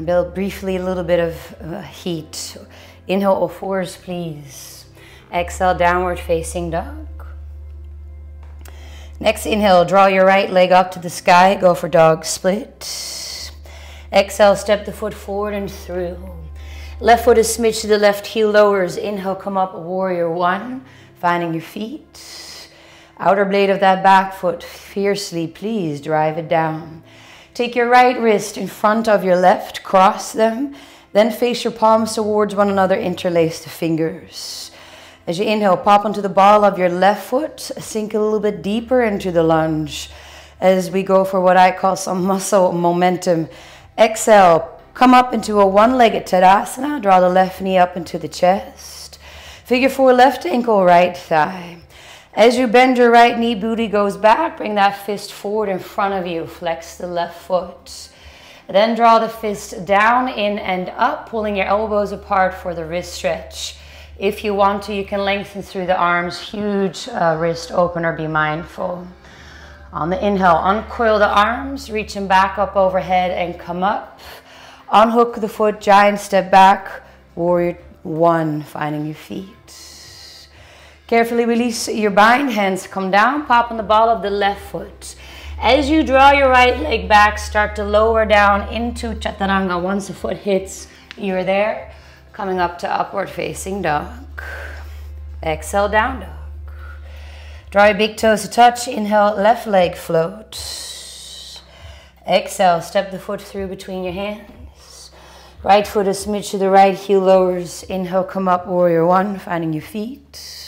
To build briefly a little bit of uh, heat. Inhale, all fours, please. Exhale, downward facing dog. Next inhale, draw your right leg up to the sky. Go for dog split. Exhale, step the foot forward and through. Left foot is smidged to the left, heel lowers. Inhale, come up, warrior one. Finding your feet. Outer blade of that back foot, fiercely, please drive it down. Take your right wrist in front of your left, cross them, Then face your palms towards one another, interlace the fingers. As you inhale, pop onto the ball of your left foot, sink a little bit deeper into the lunge as we go for what I call some muscle momentum. Exhale, come up into a one-legged Tadasana, draw the left knee up into the chest. Figure four, left ankle, right thigh. As you bend your right knee, booty goes back, bring that fist forward in front of you, flex the left foot. Then draw the fist down, in and up, pulling your elbows apart for the wrist stretch. If you want to, you can lengthen through the arms, huge uh, wrist opener, be mindful. On the inhale, uncoil the arms, reaching back up overhead and come up. Unhook the foot, giant step back, warrior one, finding your feet. Carefully release your bind, hands come down, pop on the ball of the left foot. As you draw your right leg back, start to lower down into Chaturanga. Once the foot hits, you're there. Coming up to upward facing dog. Exhale, down dog. Draw your big toes to touch. Inhale, left leg float. Exhale, step the foot through between your hands. Right foot a smidge to the right, heel lowers. Inhale, come up, warrior one, finding your feet.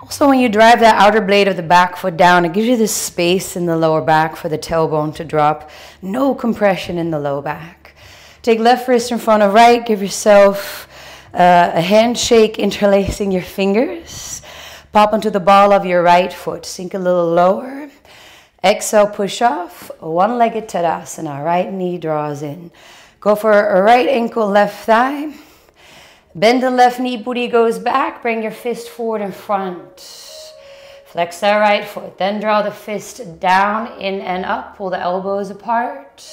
Also, when you drive that outer blade of the back foot down, it gives you this space in the lower back for the tailbone to drop. No compression in the low back. Take left wrist in front of right. Give yourself uh, a handshake, interlacing your fingers. Pop onto the ball of your right foot. Sink a little lower. Exhale, push off. One-legged Tadasana. Right knee draws in. Go for a right ankle, left thigh. Bend the left knee, booty goes back. Bring your fist forward in front. Flex that right foot. Then draw the fist down, in and up. Pull the elbows apart.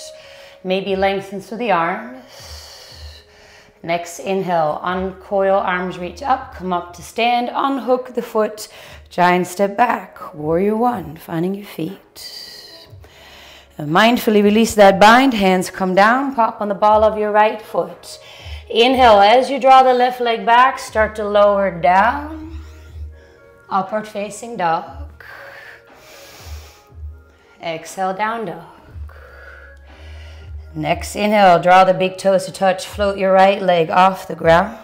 Maybe lengthen through the arms. Next inhale, uncoil, arms reach up, come up to stand, unhook the foot, giant step back, warrior one, finding your feet. And mindfully release that bind, hands come down, pop on the ball of your right foot. Inhale, as you draw the left leg back, start to lower down. Upward facing dog. Exhale, down dog. Next inhale, draw the big toes to touch, float your right leg off the ground.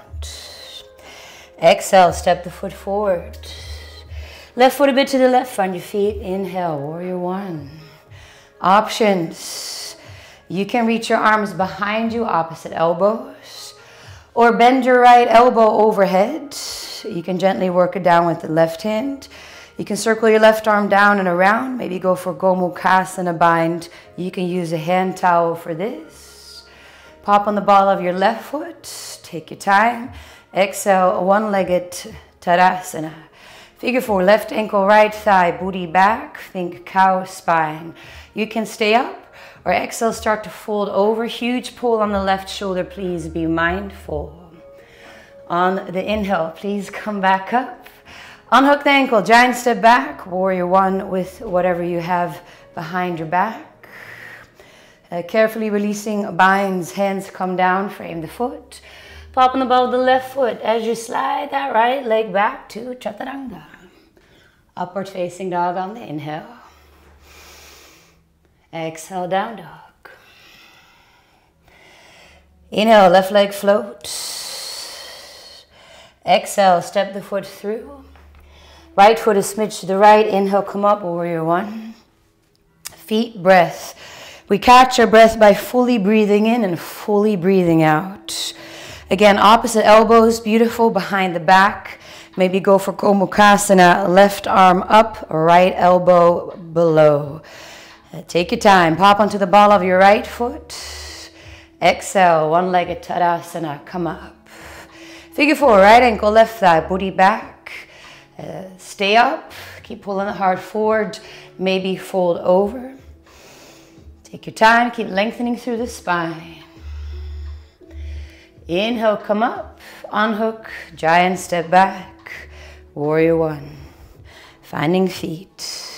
Exhale, step the foot forward. Left foot a bit to the left, find your feet. Inhale, warrior one. Options. You can reach your arms behind you, opposite elbows. Or bend your right elbow overhead. You can gently work it down with the left hand. You can circle your left arm down and around. Maybe go for Gomukhasana bind. You can use a hand towel for this. Pop on the ball of your left foot. Take your time. Exhale, one-legged Tadasana. Figure four, left ankle, right thigh, booty back. Think cow spine. You can stay up or exhale, start to fold over. Huge pull on the left shoulder. Please be mindful. On the inhale, please come back up. Unhook the ankle, giant step back. Warrior one with whatever you have behind your back. Uh, carefully releasing binds, hands come down, frame the foot. Pop on the ball of the left foot as you slide that right leg back to Chaturanga. Upward facing dog on the inhale. Exhale, down dog. Inhale, left leg float. Exhale, step the foot through. Right foot is smidge to the right. Inhale, come up, warrior one. Feet, breath. We catch our breath by fully breathing in and fully breathing out. Again, opposite elbows, beautiful behind the back. Maybe go for Gomukhasana, left arm up, right elbow below. Take your time. Pop onto the ball of your right foot. Exhale, one-legged Tadasana. Come up. Figure four, right ankle, left thigh, booty back. Uh, stay up. Keep pulling the heart forward. Maybe fold over. Take your time. Keep lengthening through the spine. Inhale, come up. Unhook. Giant step back. Warrior one. Finding feet.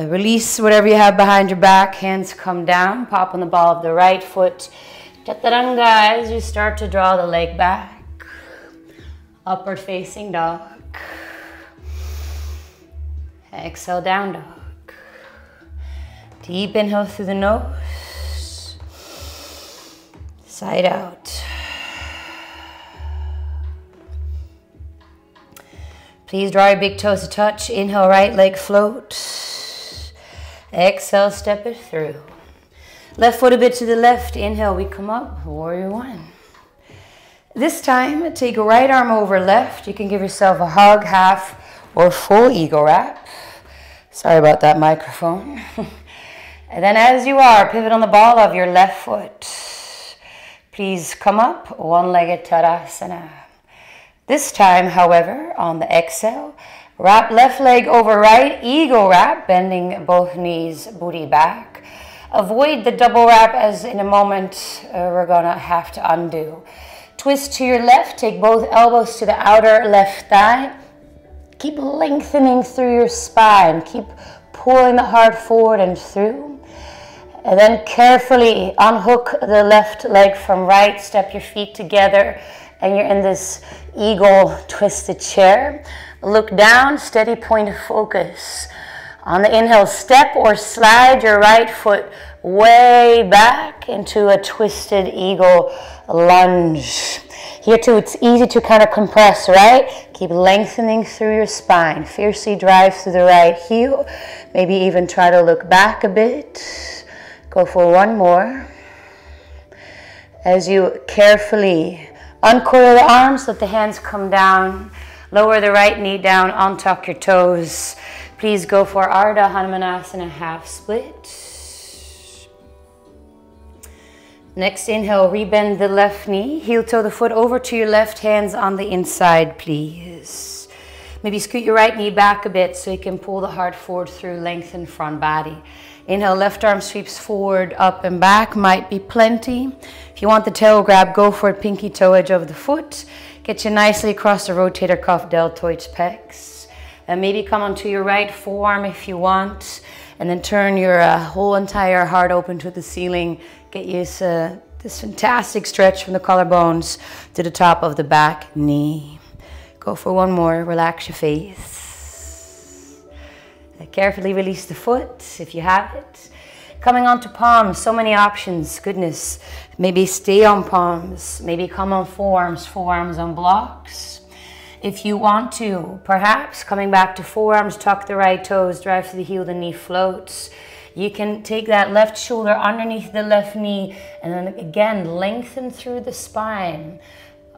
Uh, release whatever you have behind your back. Hands come down. Pop on the ball of the right foot. Chaturanga as you start to draw the leg back. Upward facing dog. Exhale, down dog. Deep inhale through the nose. Side out. Please draw your big toes to touch. Inhale, right leg float. Exhale, step it through. Left foot a bit to the left. Inhale, we come up. Warrior one. This time, take right arm over left. You can give yourself a hug, half or full eagle wrap. Sorry about that microphone. and then as you are, pivot on the ball of your left foot. Please come up, one-legged Tadasana. This time, however, on the exhale, wrap left leg over right, eagle wrap, bending both knees, booty back. Avoid the double wrap as in a moment uh, we're gonna have to undo. Twist to your left, take both elbows to the outer left thigh. Keep lengthening through your spine. Keep pulling the heart forward and through. And then carefully unhook the left leg from right, step your feet together, and you're in this eagle twisted chair. Look down, steady point of focus. On the inhale, step or slide your right foot way back into a twisted eagle lunge. Here too, it's easy to kind of compress, right? Keep lengthening through your spine. Fiercely drive through the right heel. Maybe even try to look back a bit. Go for one more. As you carefully Uncoil the arms, let the hands come down. Lower the right knee down, untuck your toes. Please go for Ardha Hanumanasana half split. Next inhale, rebend the left knee. Heel toe the foot over to your left, hands on the inside, please. Maybe scoot your right knee back a bit so you can pull the heart forward through, lengthen front body. Inhale, left arm sweeps forward, up and back, might be plenty. If you want the tail grab, go for it, pinky toe edge of the foot. Get you nicely across the rotator cuff, deltoids, pecs. And maybe come onto your right forearm if you want. And then turn your uh, whole entire heart open to the ceiling. Get you uh, this fantastic stretch from the collarbones to the top of the back knee. Go for one more, relax your face. Carefully release the foot if you have it. Coming onto palms, so many options, goodness. Maybe stay on palms, maybe come on forearms, forearms on blocks. If you want to, perhaps coming back to forearms, tuck the right toes, drive to the heel, the knee floats. You can take that left shoulder underneath the left knee and then again lengthen through the spine.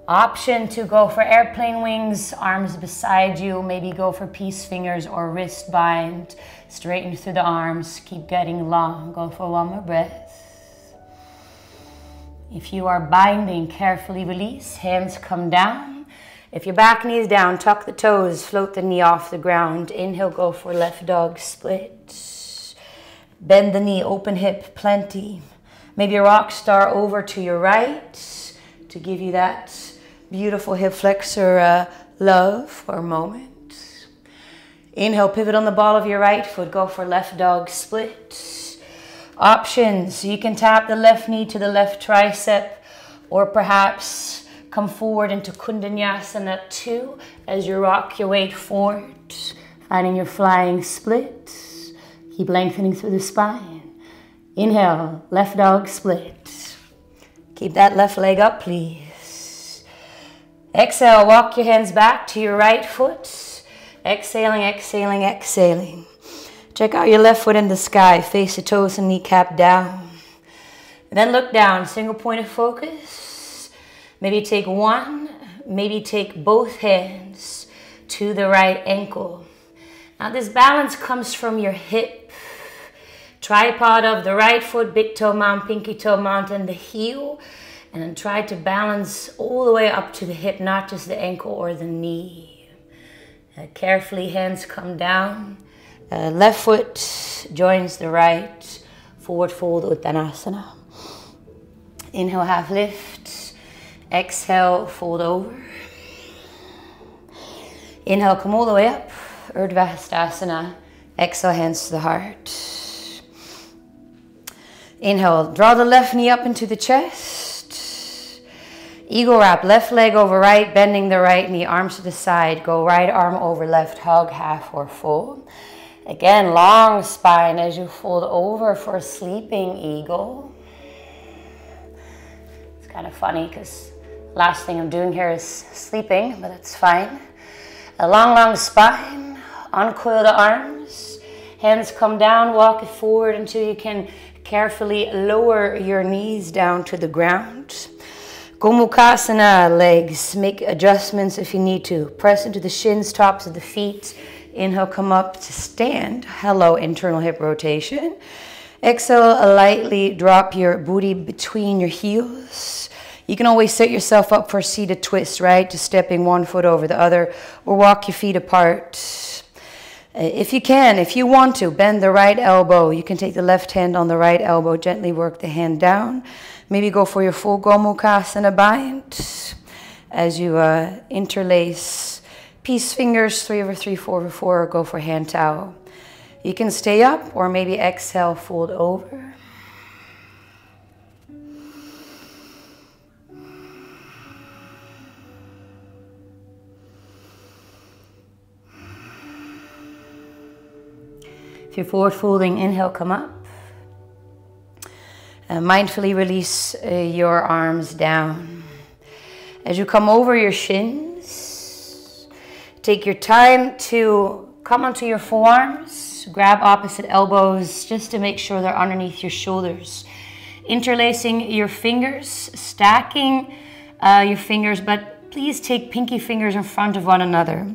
Option to go for airplane wings, arms beside you, maybe go for peace fingers or wrist bind. Straighten through the arms, keep getting long. Go for one more breath. If you are binding, carefully release. Hands come down. If your back knee is down, tuck the toes, float the knee off the ground. Inhale, go for left dog split. Bend the knee, open hip, plenty. Maybe a rock star over to your right to give you that beautiful hip flexor uh, love for a moment. Inhale, pivot on the ball of your right foot. Go for left dog split. Options. You can tap the left knee to the left tricep or perhaps come forward into Koundinyasana 2 as you rock your weight forward, finding your flying split. Keep lengthening through the spine. Inhale, left dog split. Keep that left leg up, please. Exhale, walk your hands back to your right foot. Exhaling, exhaling, exhaling. Check out your left foot in the sky. Face the toes and kneecap down. And then look down. Single point of focus. Maybe take one, maybe take both hands to the right ankle. Now this balance comes from your hip. Tripod of the right foot, big toe mount, pinky toe mount, and the heel. And then try to balance all the way up to the hip, not just the ankle or the knee. Carefully, hands come down. Uh, left foot joins the right. Forward fold Uttanasana. Inhale, half lift. Exhale, fold over. Inhale, come all the way up. Urdhva Hastasana. Exhale, hands to the heart. Inhale, draw the left knee up into the chest. Eagle wrap, left leg over right, bending the right knee, arms to the side. Go right arm over left, hug half or full. Again, long spine as you fold over for a sleeping eagle. It's kind of funny because last thing I'm doing here is sleeping, but that's fine. A long, long spine, uncoil the arms, hands come down, walk it forward until you can carefully lower your knees down to the ground. Gomukhasana, legs, make adjustments if you need to. Press into the shins, tops of the feet. Inhale, come up to stand. Hello, internal hip rotation. Exhale, lightly drop your booty between your heels. You can always set yourself up for a seated twist, right? Just stepping one foot over the other or walk your feet apart. Uh, if you can, if you want to, bend the right elbow. You can take the left hand on the right elbow, gently work the hand down. Maybe go for your full Gomukhasana bind as you uh, interlace peace fingers, three over three, four over four, go for hand towel. You can stay up or maybe exhale, fold over. If you're forward folding, inhale, come up. Uh, mindfully release uh, your arms down. As you come over your shins, take your time to come onto your forearms, grab opposite elbows just to make sure they're underneath your shoulders. Interlacing your fingers, stacking uh, your fingers, but please take pinky fingers in front of one another.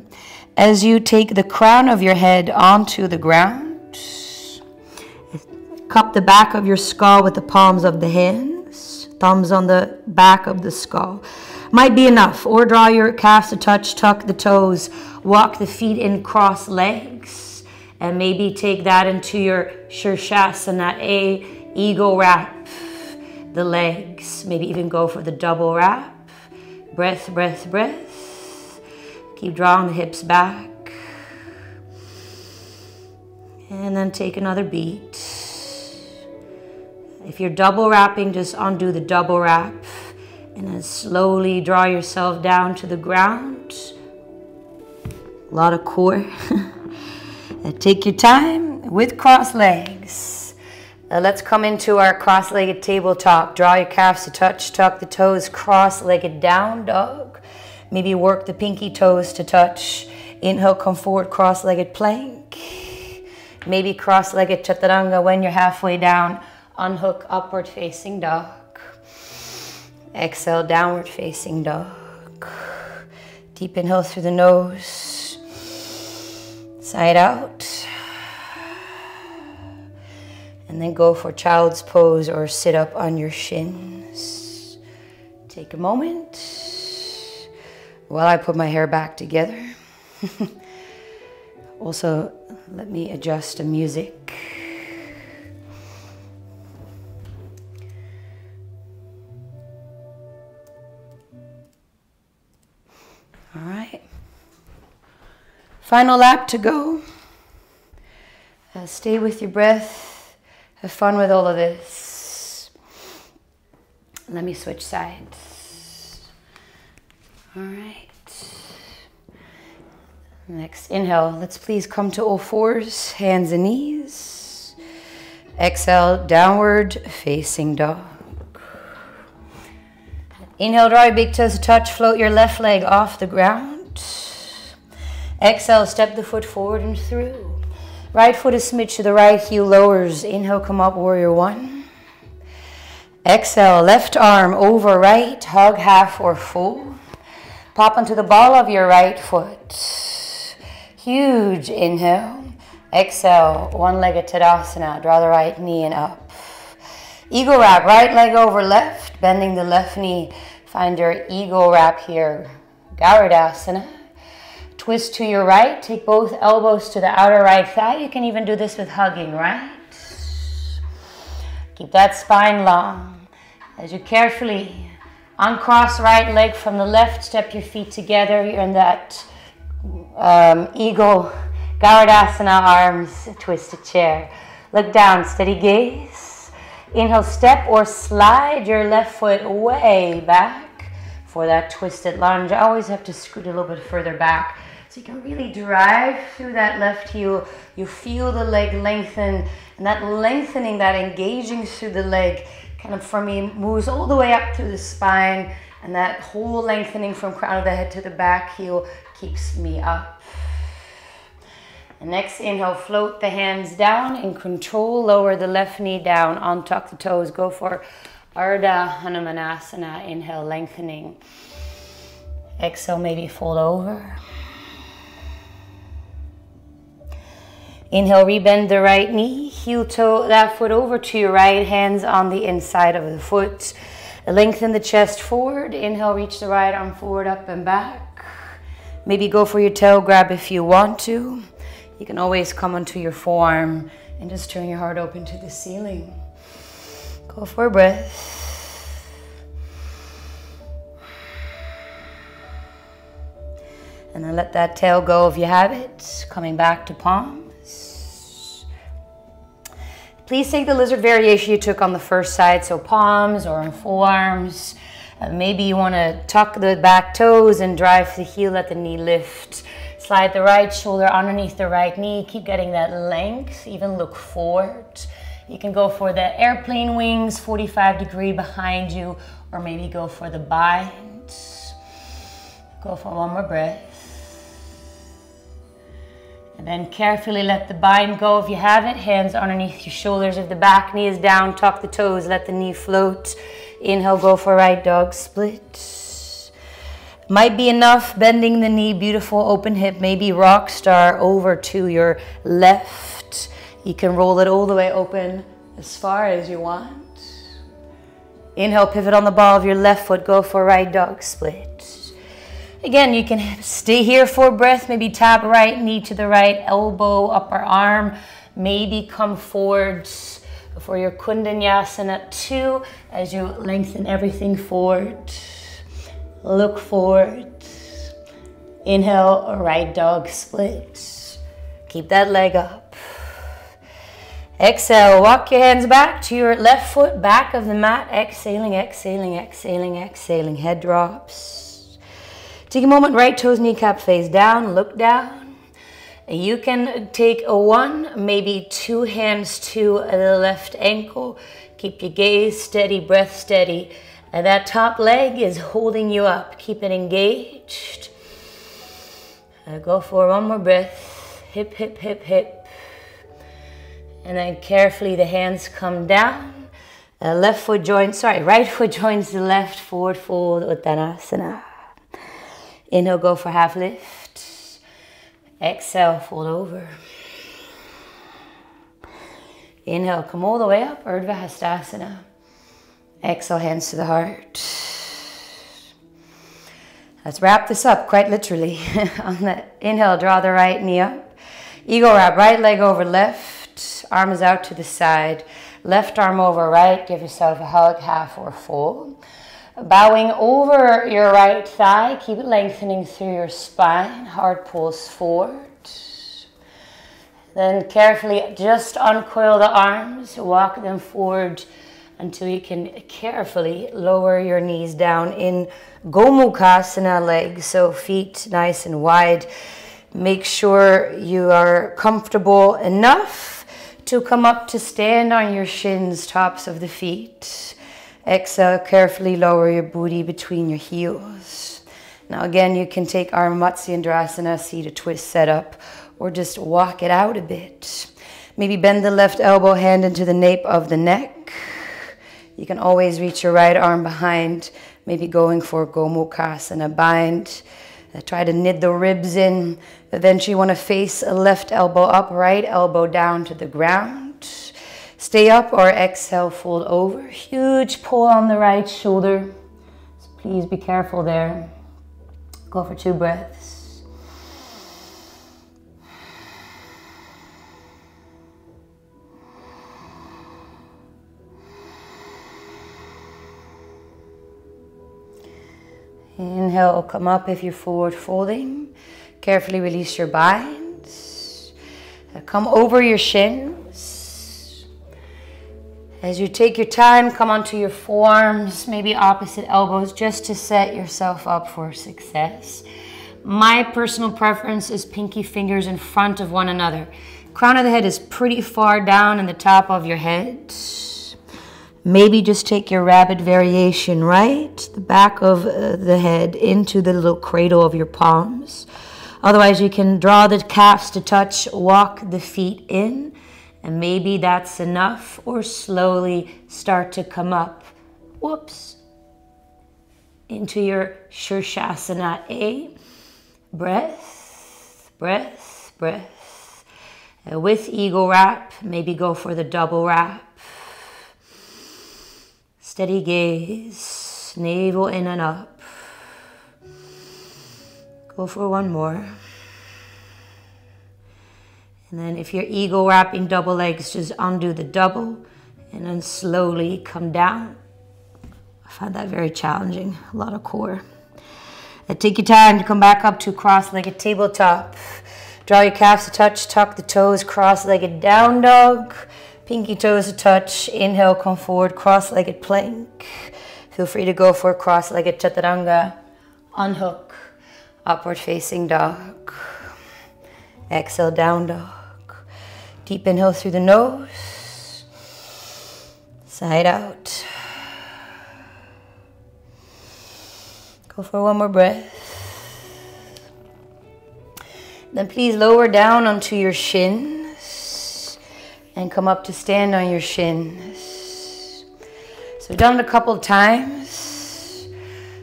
As you take the crown of your head onto the ground, Cup the back of your skull with the palms of the hands, thumbs on the back of the skull. Might be enough. Or draw your calves to touch, tuck the toes, walk the feet in cross legs, and maybe take that into your Shirshasana, a eagle wrap the legs. Maybe even go for the double wrap. Breath, breath, breath. Keep drawing the hips back. And then take another beat. If you're double wrapping, just undo the double wrap and then slowly draw yourself down to the ground. A lot of core. Uh, take your time with cross legs. Now let's come into our cross-legged tabletop. Draw your calves to touch, tuck the toes, cross-legged down dog. Maybe work the pinky toes to touch. Inhale, come forward, cross-legged plank. Maybe cross-legged chaturanga when you're halfway down Unhook upward facing dog. Exhale, downward facing dog. Deep inhale through the nose. Side out. And then go for child's pose or sit up on your shins. Take a moment while I put my hair back together. also, let me adjust the music. Final lap to go. Uh, stay with your breath. Have fun with all of this. Let me switch sides. All right. Next inhale. Let's please come to all fours, hands and knees. Exhale, downward facing dog. Inhale, draw your big toes to touch. Float your left leg off the ground. Exhale, step the foot forward and through. Right foot is smidge to the right, heel lowers. Inhale, come up, warrior one. Exhale, left arm over right, hug half or full. Pop onto the ball of your right foot. Huge inhale. Exhale, one-legged Tadasana. Draw the right knee and up. Eagle wrap, right leg over left, bending the left knee. Find your eagle wrap here. Garudasana. Twist to your right. Take both elbows to the outer right thigh. You can even do this with hugging, right? Keep that spine long. As you carefully uncross right leg from the left, step your feet together. You're in that um, eagle Garudasana arms, twisted chair. Look down, steady gaze. Inhale, step or slide your left foot way back for that twisted lunge. I always have to scoot a little bit further back you can really drive through that left heel. You feel the leg lengthen, and that lengthening, that engaging through the leg kind of for me moves all the way up through the spine and that whole lengthening from crown of the head to the back heel keeps me up. And next inhale, float the hands down in control, lower the left knee down, untuck the toes, go for Ardha Hanumanasana, inhale, lengthening. Exhale, maybe fold over. Inhale, rebend the right knee, heel toe that foot over to your right, hands on the inside of the foot. Lengthen the chest forward. Inhale, reach the right arm forward, up and back. Maybe go for your tail grab if you want to. You can always come onto your forearm and just turn your heart open to the ceiling. Go for a breath. And then let that tail go if you have it. Coming back to palm. Please take the lizard variation you took on the first side, so palms or forearms. Uh, maybe you want to tuck the back toes and drive the heel, let the knee lift. Slide the right shoulder underneath the right knee. Keep getting that length, even look forward. You can go for the airplane wings, 45 degree behind you, or maybe go for the bind. Go for one more breath. And then carefully let the bind go if you have it. Hands underneath your shoulders. If the back knee is down, tuck the toes, let the knee float. Inhale, go for right dog split. Might be enough bending the knee, beautiful open hip, maybe rock star over to your left. You can roll it all the way open as far as you want. Inhale, pivot on the ball of your left foot, go for right dog split. Again, you can stay here for breath, maybe tap right knee to the right, elbow, upper arm, maybe come forwards for your Koundinyasana two as you lengthen everything forward. Look forward. Inhale, right dog split. Keep that leg up. Exhale, walk your hands back to your left foot, back of the mat. Exhaling, exhaling, exhaling, exhaling. Head drops. Take a moment, right toes, kneecap face down, look down. You can take a one, maybe two hands to the left ankle. Keep your gaze steady, breath steady. And that top leg is holding you up. Keep it engaged. Uh, go for one more breath. Hip, hip, hip, hip. And then carefully the hands come down. Uh, left foot joins, sorry, right foot joins the left, forward fold, Uttanasana. Inhale, go for half lift. Exhale, fold over. Inhale, come all the way up, Urdhva Hastasana. Exhale, hands to the heart. Let's wrap this up quite literally. On the inhale, draw the right knee up. Eagle wrap, right leg over left, arms out to the side. Left arm over right, give yourself a hug, half or full. Bowing over your right thigh, keep it lengthening through your spine, heart pulls forward. Then carefully just uncoil the arms, walk them forward until you can carefully lower your knees down in Gomukhasana legs, so feet nice and wide. Make sure you are comfortable enough to come up to stand on your shins, tops of the feet. Exhale, carefully lower your booty between your heels. Now again, you can take our Matsyendrasana, seated twist setup, or just walk it out a bit. Maybe bend the left elbow hand into the nape of the neck. You can always reach your right arm behind, maybe going for Gomukhasana bind. Uh, try to knit the ribs in. Eventually you want to face a left elbow up, right elbow down to the ground. Stay up or exhale, fold over. Huge pull on the right shoulder. So please be careful there. Go for two breaths. Inhale, come up if you're forward folding. Carefully release your binds. Come over your shins. As you take your time, come onto your forearms, maybe opposite elbows, just to set yourself up for success. My personal preference is pinky fingers in front of one another. Crown of the head is pretty far down in the top of your head. Maybe just take your rabbit variation right, the back of uh, the head into the little cradle of your palms. Otherwise, you can draw the calves to touch, walk the feet in, and maybe that's enough, or slowly start to come up. Whoops. Into your Shirshasana A. Breath, breath, breath. And with eagle wrap, maybe go for the double wrap. Steady gaze, navel in and up. Go for one more. And then if you're eagle wrapping double legs, just undo the double and then slowly come down. I find that very challenging, a lot of core. And take your time to come back up to cross-legged tabletop. Draw your calves to touch, tuck the toes, cross-legged down dog. Pinky toes to touch. Inhale, come forward, cross-legged plank. Feel free to go for a cross-legged chaturanga. Unhook, upward facing dog. Exhale, down dog. Deep inhale through the nose. Side out. Go for one more breath. Then please lower down onto your shins and come up to stand on your shins. So we've done it a couple of times.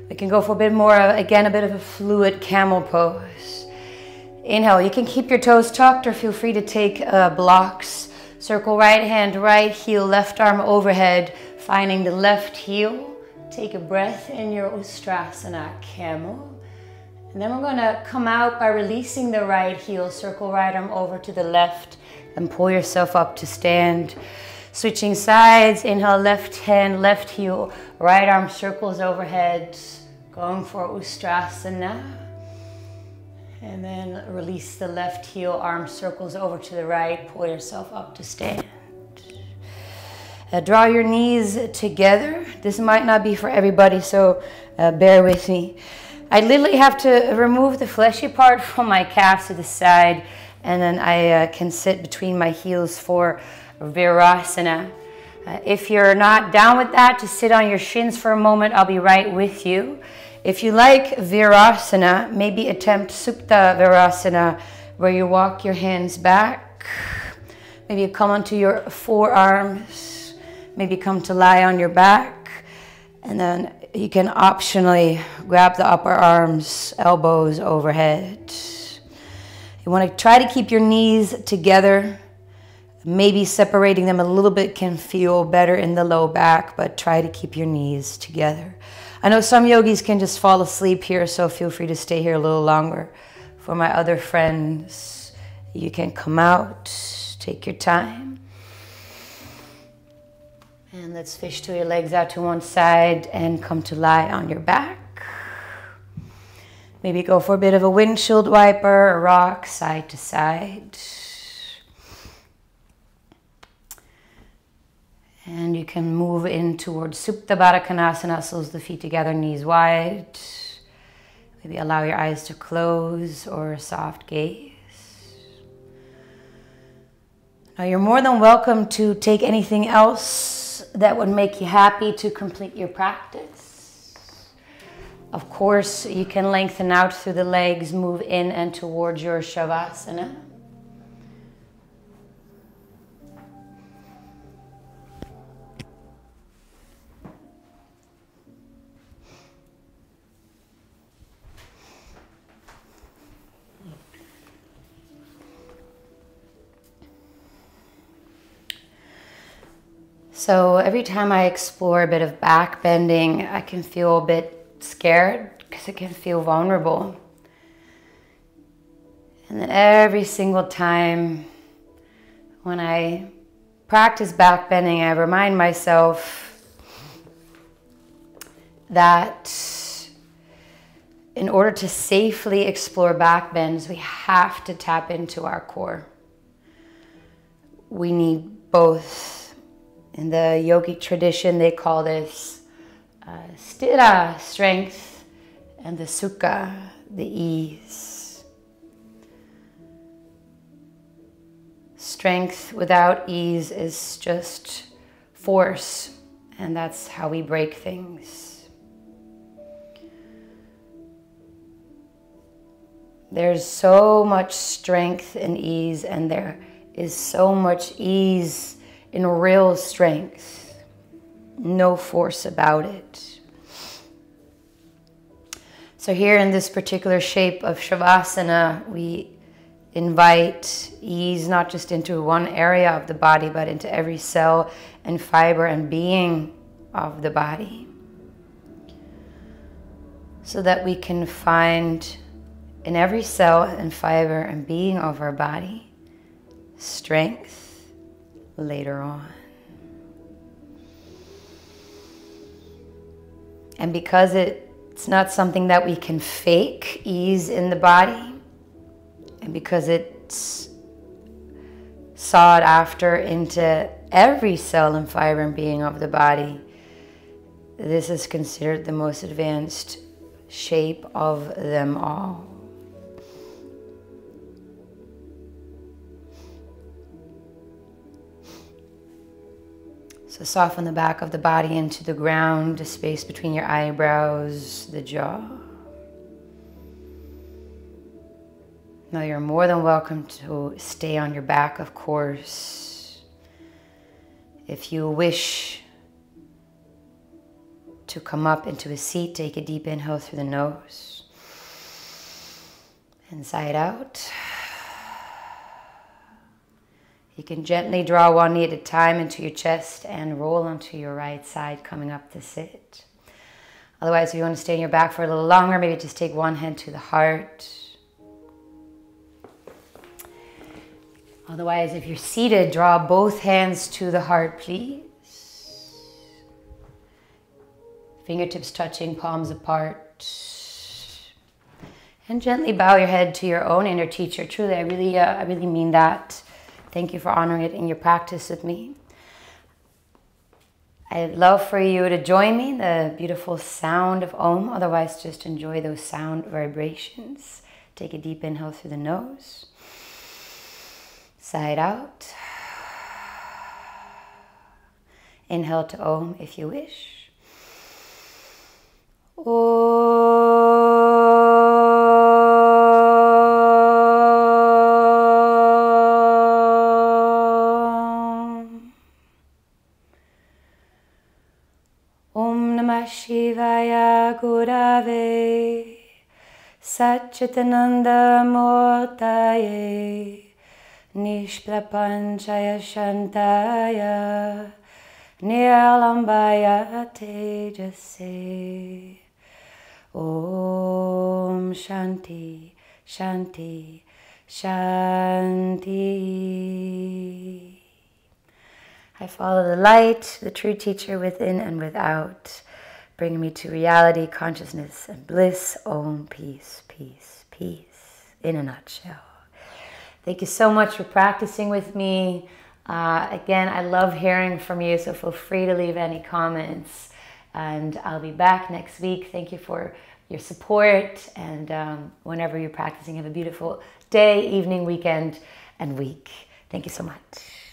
We can go for a bit more, again, a bit of a fluid camel pose. Inhale, you can keep your toes tucked or feel free to take uh, blocks. Circle right hand, right heel, left arm overhead, finding the left heel. Take a breath in your Ustrasana camel. And then we're gonna come out by releasing the right heel, circle right arm over to the left, and pull yourself up to stand. Switching sides, inhale, left hand, left heel, right arm circles overhead, going for Ustrasana. And then release the left heel, arm circles over to the right, pull yourself up to stand. Uh, draw your knees together. This might not be for everybody, so uh, bear with me. I literally have to remove the fleshy part from my calves to the side and then I uh, can sit between my heels for Virasana. Uh, if you're not down with that, just sit on your shins for a moment. I'll be right with you. If you like Virasana, maybe attempt Supta Virasana, where you walk your hands back. Maybe you come onto your forearms. Maybe come to lie on your back. And then you can optionally grab the upper arms, elbows overhead. You want to try to keep your knees together. Maybe separating them a little bit can feel better in the low back, but try to keep your knees together. I know some yogis can just fall asleep here, so feel free to stay here a little longer. For my other friends, you can come out, take your time. And let's fish to your legs out to one side and come to lie on your back. Maybe go for a bit of a windshield wiper, a rock side to side. And you can move in towards Supta Baddha Konasana, soles the feet together, knees wide. Maybe allow your eyes to close or a soft gaze. Now you're more than welcome to take anything else that would make you happy to complete your practice. Of course, you can lengthen out through the legs, move in and towards your Shavasana. So every time I explore a bit of back bending, I can feel a bit scared because it can feel vulnerable. And then every single time when I practice back bending, I remind myself that in order to safely explore back bends, we have to tap into our core. We need both. In the yogic tradition, they call this uh, sthira, strength, and the sukha, the ease. Strength without ease is just force And that's how we break things. There's so much strength and ease, and there is so much ease in real strength. No force about it. So, here in this particular shape of Shavasana, we invite ease not just into one area of the body, but into every cell and fiber and being of the body. So that we can find in every cell and fiber and being of our body strength later on. And because it's not something that we can fake ease in the body, and because it's sought after into every cell and fiber and being of the body, this is considered the most advanced shape of them all. So soften the back of the body into the ground, the space between your eyebrows, the jaw. Now you're more than welcome to stay on your back, of course. If you wish to come up into a seat, take a deep inhale through the nose. Inside out. You can gently draw one knee at a time into your chest and roll onto your right side, coming up to sit. Otherwise, if you want to stay on your back for a little longer, maybe just take one hand to the heart Otherwise, if you're seated, draw both hands to the heart, please. Fingertips touching, palms apart. And gently bow your head to your own inner teacher. Truly, I really, uh, I really mean that. Thank you for honoring it in your practice with me. I'd love for you to join me in the beautiful sound of Om. Otherwise, just enjoy those sound vibrations. Take a deep inhale through the nose. Side out. Inhale to Om if you wish. Om. Shivaya Gurave Satchitananda Murtaye Nishprapanchaya Shantaya Niralambaya Tejase. Om Shanti Shanti Shanti. I follow the light, the true teacher within and without, bringing me to reality, consciousness, and bliss. Om, peace, peace, peace, in a nutshell. Thank you so much for practicing with me. Uh, again, I love hearing from you, so feel free to leave any comments. And I'll be back next week. Thank you for your support. And um, whenever you're practicing, have a beautiful day, evening, weekend, and week. Thank you so much.